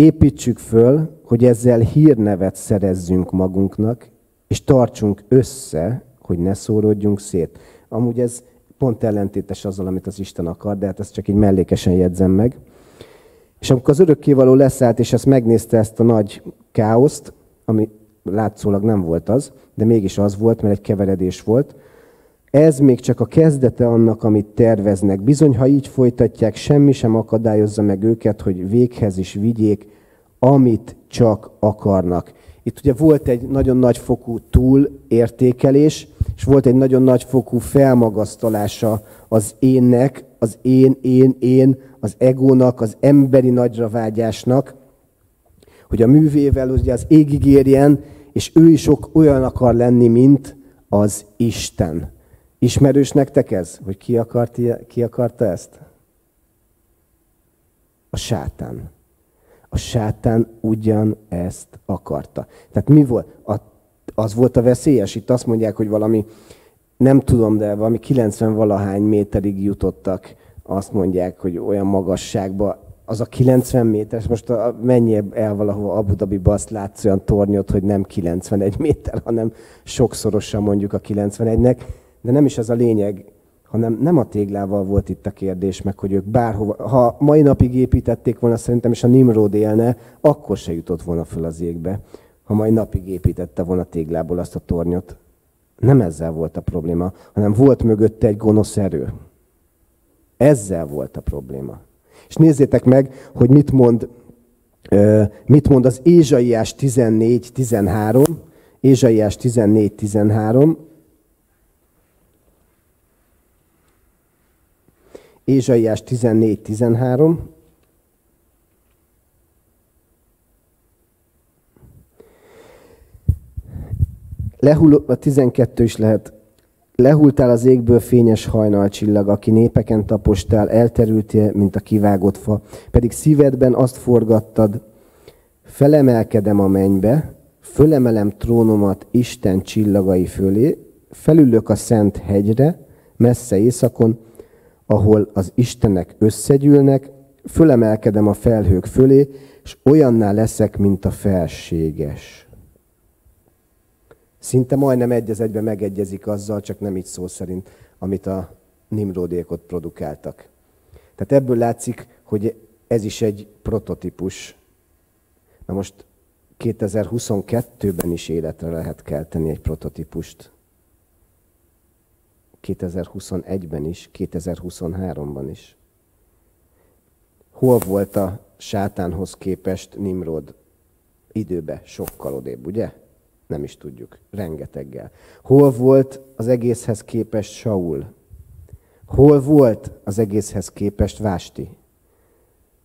építsük föl, hogy ezzel hírnevet szerezzünk magunknak, és tartsunk össze, hogy ne szóródjunk szét. Amúgy ez pont ellentétes azzal, amit az Isten akar, de hát ezt csak így mellékesen jegyzem meg. És amikor az örökkévaló leszállt, és ezt megnézte ezt a nagy káoszt, ami látszólag nem volt az, de mégis az volt, mert egy keveredés volt, ez még csak a kezdete annak, amit terveznek. Bizony, ha így folytatják, semmi sem akadályozza meg őket, hogy véghez is vigyék, amit csak akarnak. Itt ugye volt egy nagyon nagy fokú túlértékelés, és volt egy nagyon nagy fokú felmagasztalása az énnek, az én, én, én, az egónak, az emberi nagyravágyásnak, hogy a művével ugye az égig érjen, és ő is olyan akar lenni, mint az Isten. Ismerős nektek ez, hogy ki, akart, ki akarta ezt? A sátán. A sátán ugyan ezt akarta. Tehát mi volt? A, az volt a veszélyes. Itt azt mondják, hogy valami, nem tudom, de valami 90 valahány méterig jutottak. Azt mondják, hogy olyan magasságba. Az a 90 méter, most a, mennyi el valahova Abu Dhabiba azt látsz olyan tornyot, hogy nem 91 méter, hanem sokszorosan mondjuk a 91-nek. De nem is ez a lényeg, hanem nem a téglával volt itt a kérdés, meg hogy ők bárhova, ha mai napig építették volna, szerintem és a Nimrod élne, akkor se jutott volna föl az égbe, ha mai napig építette volna téglából azt a tornyot. Nem ezzel volt a probléma, hanem volt mögötte egy gonosz erő. Ezzel volt a probléma. És nézzétek meg, hogy mit mond, mit mond az Ézsaiás 14.13, Ézsaiás 14.13, Ézsaiás 14.13. Lehul, a 12 is lehet. Lehultál az égből fényes hajnalcsillag, aki népeken tapostál, elterültél, mint a kivágott fa, pedig szívedben azt forgattad, felemelkedem a mennybe, fölemelem trónomat Isten csillagai fölé, felülök a szent hegyre, messze északon, ahol az Istenek összegyűlnek, fölemelkedem a felhők fölé, és olyanná leszek, mint a felséges. Szinte majdnem egy az egyben megegyezik azzal, csak nem így szó szerint, amit a Nimrodékot produkáltak. Tehát ebből látszik, hogy ez is egy prototípus. Na most 2022-ben is életre lehet kelteni egy prototípust. 2021-ben is, 2023-ban is. Hol volt a sátánhoz képest Nimrod időbe sokkal odébb, ugye? Nem is tudjuk. Rengeteggel. Hol volt az egészhez képest Saul? Hol volt az egészhez képest Vásti?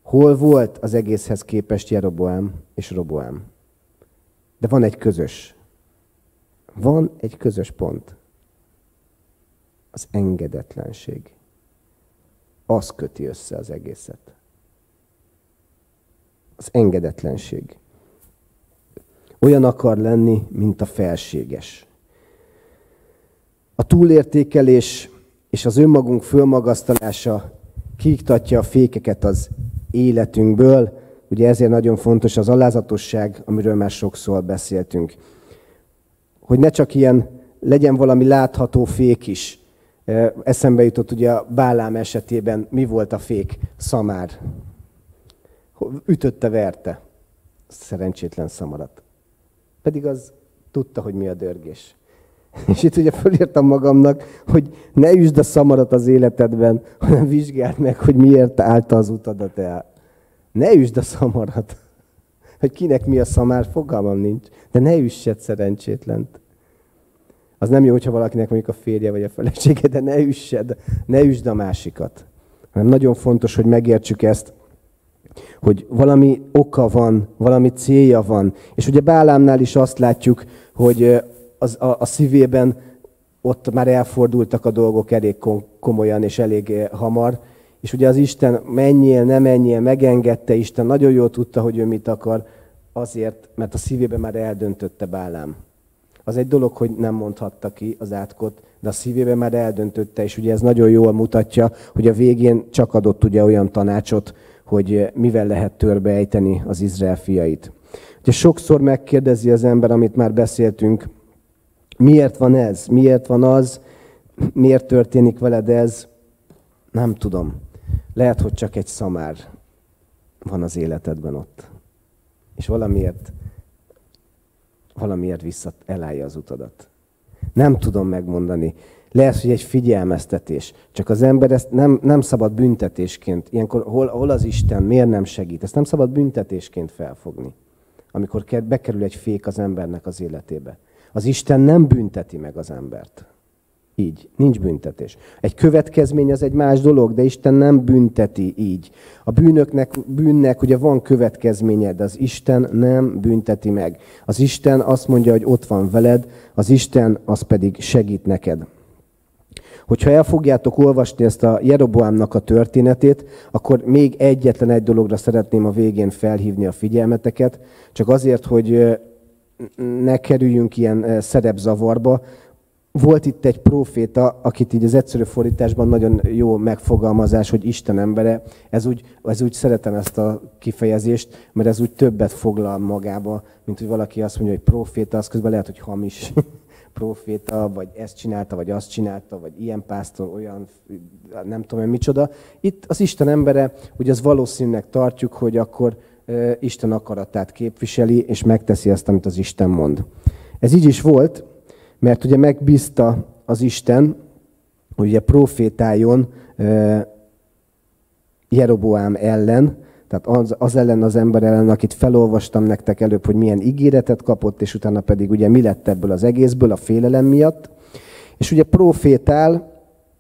Hol volt az egészhez képest Jeroboam és Roboam? De van egy közös. Van egy közös pont az engedetlenség. Az köti össze az egészet. Az engedetlenség. Olyan akar lenni, mint a felséges. A túlértékelés és az önmagunk fölmagasztalása kiiktatja a fékeket az életünkből. Ugye ezért nagyon fontos az alázatosság, amiről már sokszor beszéltünk. Hogy ne csak ilyen legyen valami látható fék is, Eszembe jutott ugye a Bálám esetében mi volt a fék? Szamár. Ütötte, verte. Szerencsétlen szamarat. Pedig az tudta, hogy mi a dörgés. És itt ugye fölírtam magamnak, hogy ne üsd a szamarat az életedben, hanem vizsgáld meg, hogy miért állta az utadat el. Ne üsd a szamarat. Hogy kinek mi a szamár, fogalmam nincs. De ne üssed szerencsétlent. Az nem jó, hogyha valakinek mondjuk a férje vagy a felesége, de ne üssed, ne üsd a másikat. Hanem nagyon fontos, hogy megértsük ezt, hogy valami oka van, valami célja van. És ugye Bálámnál is azt látjuk, hogy az, a, a szívében ott már elfordultak a dolgok elég komolyan és elég hamar. És ugye az Isten menjél, nem menjél, megengedte Isten, nagyon jól tudta, hogy ő mit akar, azért, mert a szívében már eldöntötte Bálám. Az egy dolog, hogy nem mondhatta ki az átkot, de a szívében már eldöntötte, és ugye ez nagyon jól mutatja, hogy a végén csak adott ugye olyan tanácsot, hogy mivel lehet törbe ejteni az Izrael fiait. Ugye sokszor megkérdezi az ember, amit már beszéltünk, miért van ez, miért van az, miért történik veled ez, nem tudom. Lehet, hogy csak egy szamár van az életedben ott. És valamiért, valamiért vissza elállja az utadat. Nem tudom megmondani. Lehet, hogy egy figyelmeztetés. Csak az ember ezt nem, nem szabad büntetésként. Ilyenkor hol, hol az Isten, miért nem segít? Ezt nem szabad büntetésként felfogni. Amikor bekerül egy fék az embernek az életébe. Az Isten nem bünteti meg az embert. Így. Nincs büntetés. Egy következmény az egy más dolog, de Isten nem bünteti így. A bűnöknek, bűnnek ugye van következménye, de az Isten nem bünteti meg. Az Isten azt mondja, hogy ott van veled, az Isten az pedig segít neked. Hogyha el fogjátok olvasni ezt a Jeroboámnak a történetét, akkor még egyetlen egy dologra szeretném a végén felhívni a figyelmeteket, csak azért, hogy ne kerüljünk ilyen szerepzavarba. Volt itt egy proféta, akit így az egyszerű fordításban nagyon jó megfogalmazás, hogy Isten embere. Ez úgy, ez úgy szeretem ezt a kifejezést, mert ez úgy többet foglal magába, mint hogy valaki azt mondja, hogy proféta, az közben lehet, hogy hamis proféta, vagy ezt csinálta, vagy azt csinálta, vagy ilyen pásztor, olyan, nem tudom én micsoda. Itt az Isten embere, ugye az valószínűnek tartjuk, hogy akkor Isten akaratát képviseli, és megteszi azt, amit az Isten mond. Ez így is volt, mert ugye megbízta az Isten, hogy ugye profétáljon Jeroboám ellen, tehát az, az ellen az ember ellen, akit felolvastam nektek előbb, hogy milyen ígéretet kapott, és utána pedig ugye mi lett ebből az egészből a félelem miatt. És ugye profétál,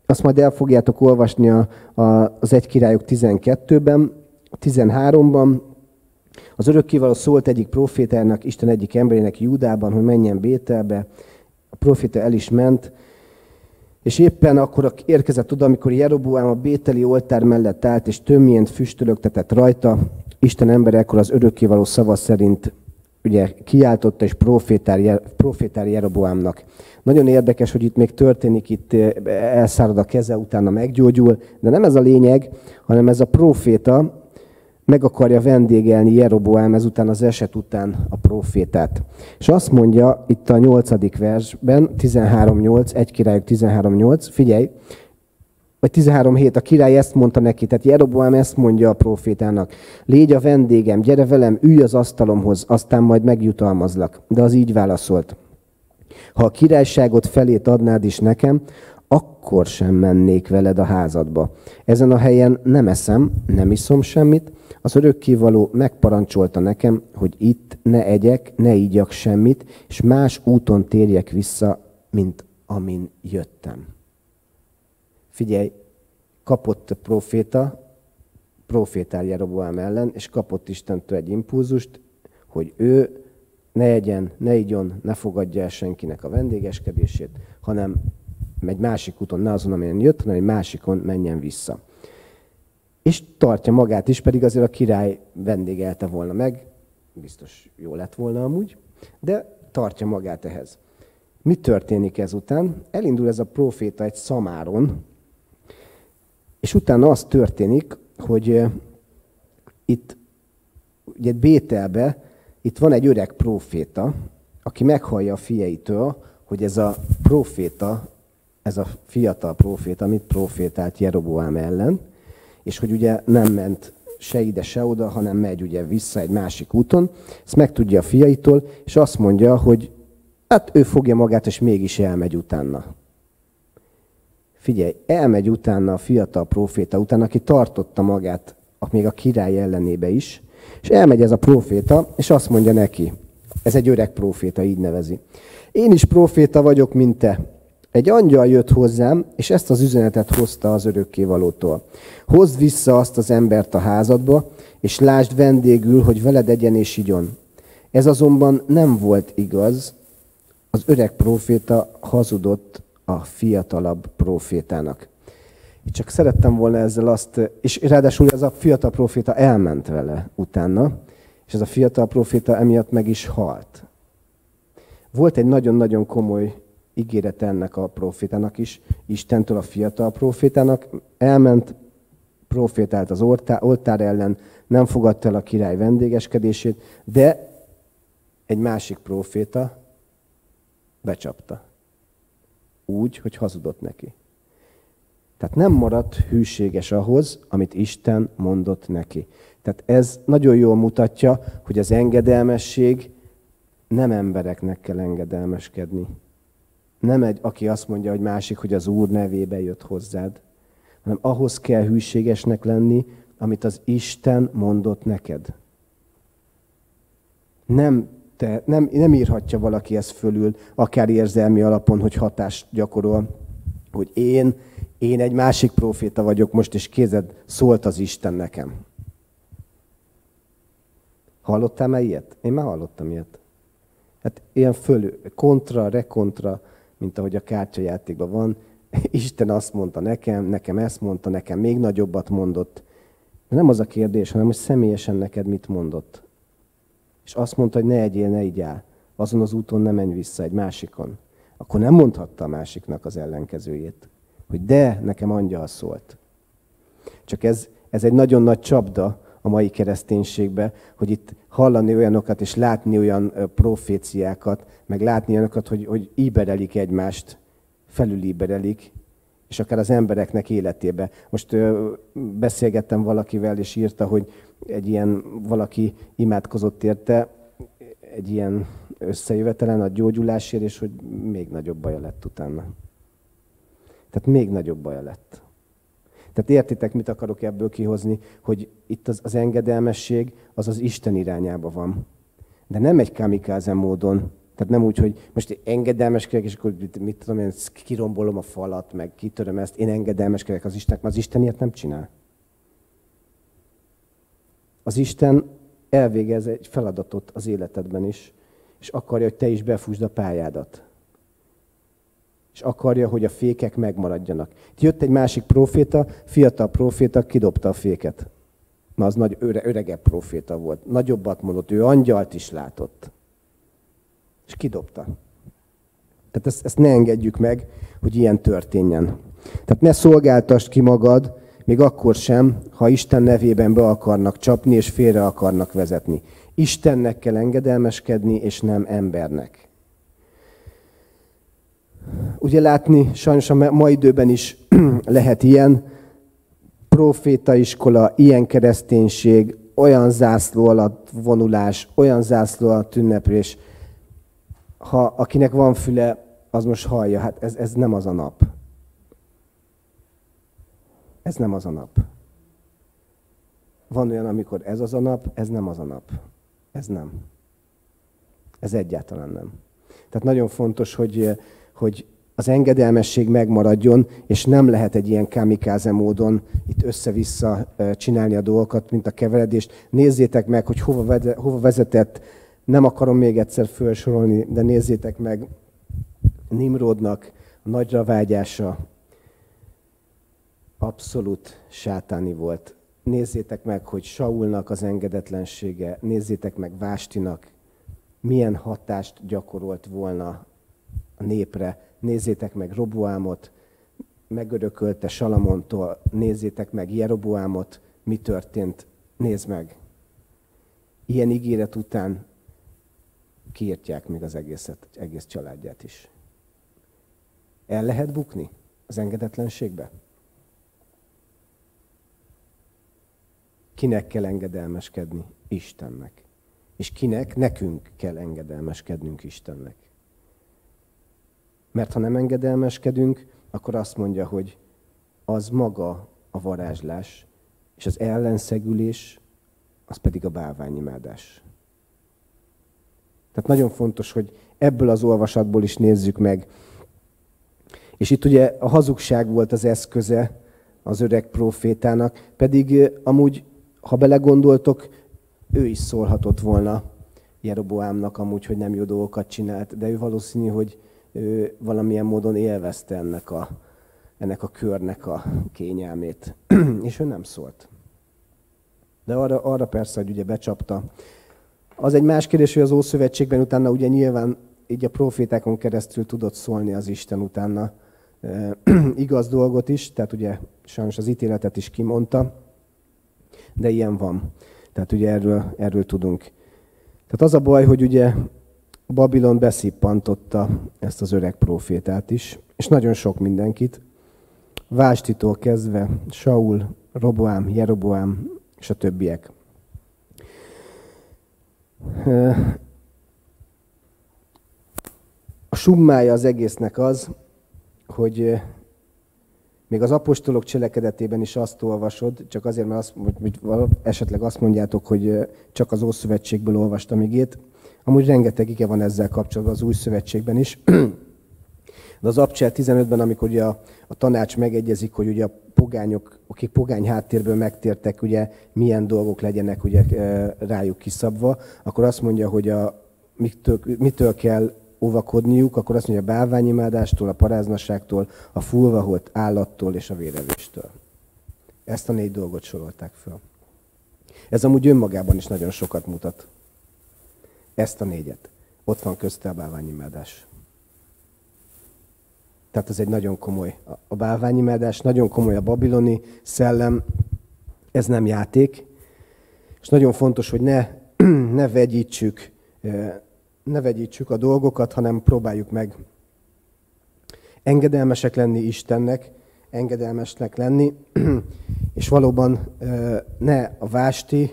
azt majd el fogjátok olvasni a, a, az egy királyok 12-ben, 13-ban, az örökkévaló szólt egyik profétának, Isten egyik emberének Júdában, hogy menjen Bételbe. A proféta el is ment, és éppen akkor érkezett oda, amikor Jeroboám a bételi oltár mellett állt, és tömjént füstölögtetett rajta. Isten ember ekkor az örökkévaló szava szerint ugye kiáltotta és profétál, profétál Jeroboámnak. Nagyon érdekes, hogy itt még történik, itt eh, elszárad a keze, utána meggyógyul, de nem ez a lényeg, hanem ez a proféta, meg akarja vendégelni Jeroboám ezután az eset után a profétát. És azt mondja itt a nyolcadik versben, 13.8, egy királyok 13.8, figyelj, vagy 13 hét, a király ezt mondta neki, tehát Jeroboám ezt mondja a profétának. Légy a vendégem, gyere velem, ülj az asztalomhoz, aztán majd megjutalmazlak. De az így válaszolt. Ha a királyságot felét adnád is nekem, akkor sem mennék veled a házadba. Ezen a helyen nem eszem, nem iszom semmit, az örökkévaló megparancsolta nekem, hogy itt ne egyek, ne ígyak semmit, és más úton térjek vissza, mint amin jöttem. Figyelj, kapott a proféta, profétál Jeroboám ellen, és kapott Istentől egy impulzust, hogy ő ne egyen, ne igyon, ne fogadja el senkinek a vendégeskedését, hanem egy másik úton, ne azon, amelyen jött, hanem egy másikon menjen vissza. És tartja magát is, pedig azért a király vendégelte volna meg, biztos jó lett volna amúgy, de tartja magát ehhez. Mi történik ezután? Elindul ez a proféta egy szamáron, és utána az történik, hogy itt ugye Bételbe, itt van egy öreg proféta, aki meghallja a fieitől, hogy ez a proféta, ez a fiatal proféta, amit profétált Jeroboám ellen, és hogy ugye nem ment se ide, se oda, hanem megy ugye vissza egy másik úton. Ezt megtudja a fiaitól, és azt mondja, hogy hát ő fogja magát, és mégis elmegy utána. Figyelj, elmegy utána a fiatal proféta után, aki tartotta magát még a király ellenébe is, és elmegy ez a proféta, és azt mondja neki, ez egy öreg proféta, így nevezi. Én is proféta vagyok, mint te. Egy angyal jött hozzám, és ezt az üzenetet hozta az örökkévalótól. Hozd vissza azt az embert a házadba, és lásd vendégül, hogy veled egyen és igyon. Ez azonban nem volt igaz, az öreg proféta hazudott a fiatalabb profétának. Csak szerettem volna ezzel azt, és ráadásul ez a fiatal proféta elment vele utána, és ez a fiatal proféta emiatt meg is halt. Volt egy nagyon-nagyon komoly ígéret ennek a profétának is, Istentől a fiatal profétának. Elment, profétált az oltár ellen, nem fogadta el a király vendégeskedését, de egy másik proféta becsapta. Úgy, hogy hazudott neki. Tehát nem maradt hűséges ahhoz, amit Isten mondott neki. Tehát ez nagyon jól mutatja, hogy az engedelmesség nem embereknek kell engedelmeskedni. Nem egy, aki azt mondja, hogy másik, hogy az Úr nevébe jött hozzád, hanem ahhoz kell hűségesnek lenni, amit az Isten mondott neked. Nem, te, nem, nem írhatja valaki ezt fölül, akár érzelmi alapon, hogy hatást gyakorol, hogy én, én egy másik proféta vagyok most, és kézed szólt az Isten nekem. Hallottál már ilyet? Én már hallottam ilyet. Hát ilyen fölül, kontra, rekontra, mint ahogy a kártyajátékban van. Isten azt mondta nekem, nekem ezt mondta, nekem még nagyobbat mondott. De nem az a kérdés, hanem hogy személyesen neked mit mondott. És azt mondta, hogy ne egyél, ne így. Azon az úton ne menj vissza egy másikon. Akkor nem mondhatta a másiknak az ellenkezőjét. Hogy de, nekem angyal szólt. Csak ez, ez egy nagyon nagy csapda, a mai kereszténységbe, hogy itt hallani olyanokat és látni olyan proféciákat, meg látni olyanokat, hogy, hogy íberelik egymást, felülíberelik, és akár az embereknek életébe. Most ö, beszélgettem valakivel, és írta, hogy egy ilyen valaki imádkozott érte, egy ilyen összejövetelen a gyógyulásért, és hogy még nagyobb baja lett utána. Tehát még nagyobb baja lett. Tehát értitek, mit akarok ebből kihozni, hogy itt az, az engedelmesség az az Isten irányába van. De nem egy kamikáze módon. Tehát nem úgy, hogy most engedelmeskedek, és akkor mit, mit tudom én, kirombolom a falat, meg kitöröm ezt, én engedelmeskedek az Istennek, mert az Isten ilyet nem csinál. Az Isten elvégez egy feladatot az életedben is, és akarja, hogy te is befúsd a pályádat és akarja, hogy a fékek megmaradjanak. Jött egy másik proféta, fiatal proféta, kidobta a féket. Na, az nagy öre, öregebb proféta volt. Nagyobbat mondott, ő angyalt is látott. És kidobta. Tehát ezt, ezt ne engedjük meg, hogy ilyen történjen. Tehát ne szolgáltasd ki magad, még akkor sem, ha Isten nevében be akarnak csapni, és félre akarnak vezetni. Istennek kell engedelmeskedni, és nem embernek ugye látni, sajnos a mai időben is lehet ilyen profétaiskola, ilyen kereszténység, olyan zászló alatt vonulás, olyan zászló alatt ünneplés. Ha akinek van füle, az most hallja, hát ez, ez nem az a nap. Ez nem az a nap. Van olyan, amikor ez az a nap, ez nem az a nap. Ez nem. Ez egyáltalán nem. Tehát nagyon fontos, hogy hogy az engedelmesség megmaradjon, és nem lehet egy ilyen kamikáze módon itt össze-vissza csinálni a dolgokat, mint a keveredést. Nézzétek meg, hogy hova, hova vezetett, nem akarom még egyszer felsorolni, de nézzétek meg Nimrodnak a nagyra vágyása abszolút sátáni volt. Nézzétek meg, hogy Saulnak az engedetlensége, nézzétek meg Vástinak, milyen hatást gyakorolt volna a népre. Nézzétek meg Roboámot, megörökölte Salamontól, nézzétek meg Jeroboámot, mi történt, nézd meg. Ilyen ígéret után kiírtják még az egészet, egész családját is. El lehet bukni az engedetlenségbe? kinek kell engedelmeskedni? Istennek. És kinek? Nekünk kell engedelmeskednünk Istennek. Mert ha nem engedelmeskedünk, akkor azt mondja, hogy az maga a varázslás, és az ellenszegülés, az pedig a bálványimádás. Tehát nagyon fontos, hogy ebből az olvasatból is nézzük meg. És itt ugye a hazugság volt az eszköze az öreg profétának, pedig amúgy, ha belegondoltok, ő is szólhatott volna Jeroboámnak amúgy, hogy nem jó dolgokat csinált, de ő valószínű, hogy ő valamilyen módon élvezte ennek a, ennek a körnek a kényelmét. és ő nem szólt. De arra, arra persze, hogy ugye becsapta. Az egy más kérdés, hogy az Ószövetségben utána ugye nyilván így a profétákon keresztül tudott szólni az Isten utána igaz dolgot is, tehát ugye sajnos az ítéletet is kimondta, de ilyen van. Tehát ugye erről, erről tudunk. Tehát az a baj, hogy ugye Babilon beszippantotta ezt az öreg profétát is, és nagyon sok mindenkit. Vástitól kezdve Saul, Roboám, Jeroboám és a többiek. A summája az egésznek az, hogy még az apostolok cselekedetében is azt olvasod, csak azért, mert azt, hogy esetleg azt mondjátok, hogy csak az Ószövetségből olvastam igét. Amúgy rengeteg ige van ezzel kapcsolatban az Új Szövetségben is. De az Abcsel 15-ben, amikor ugye a, a tanács megegyezik, hogy ugye a pogányok, akik pogány háttérből megtértek, ugye milyen dolgok legyenek ugye rájuk kiszabva, akkor azt mondja, hogy a, mitől, mitől kell óvakodniuk, akkor azt mondja a bálványimádástól, a paráznaságtól, a fulvaholt állattól és a vérevéstől. Ezt a négy dolgot sorolták föl. Ez amúgy önmagában is nagyon sokat mutat. Ezt a négyet. Ott van közte a bálványimádás. Tehát ez egy nagyon komoly a bálványimádás, nagyon komoly a babiloni szellem, ez nem játék, és nagyon fontos, hogy ne, ne vegyítsük eh, ne vegyítsük a dolgokat, hanem próbáljuk meg engedelmesek lenni Istennek, engedelmesnek lenni, és valóban ne a vásti,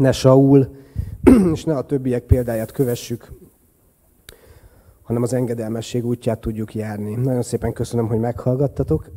ne Saul, és ne a többiek példáját kövessük, hanem az engedelmesség útját tudjuk járni. Nagyon szépen köszönöm, hogy meghallgattatok.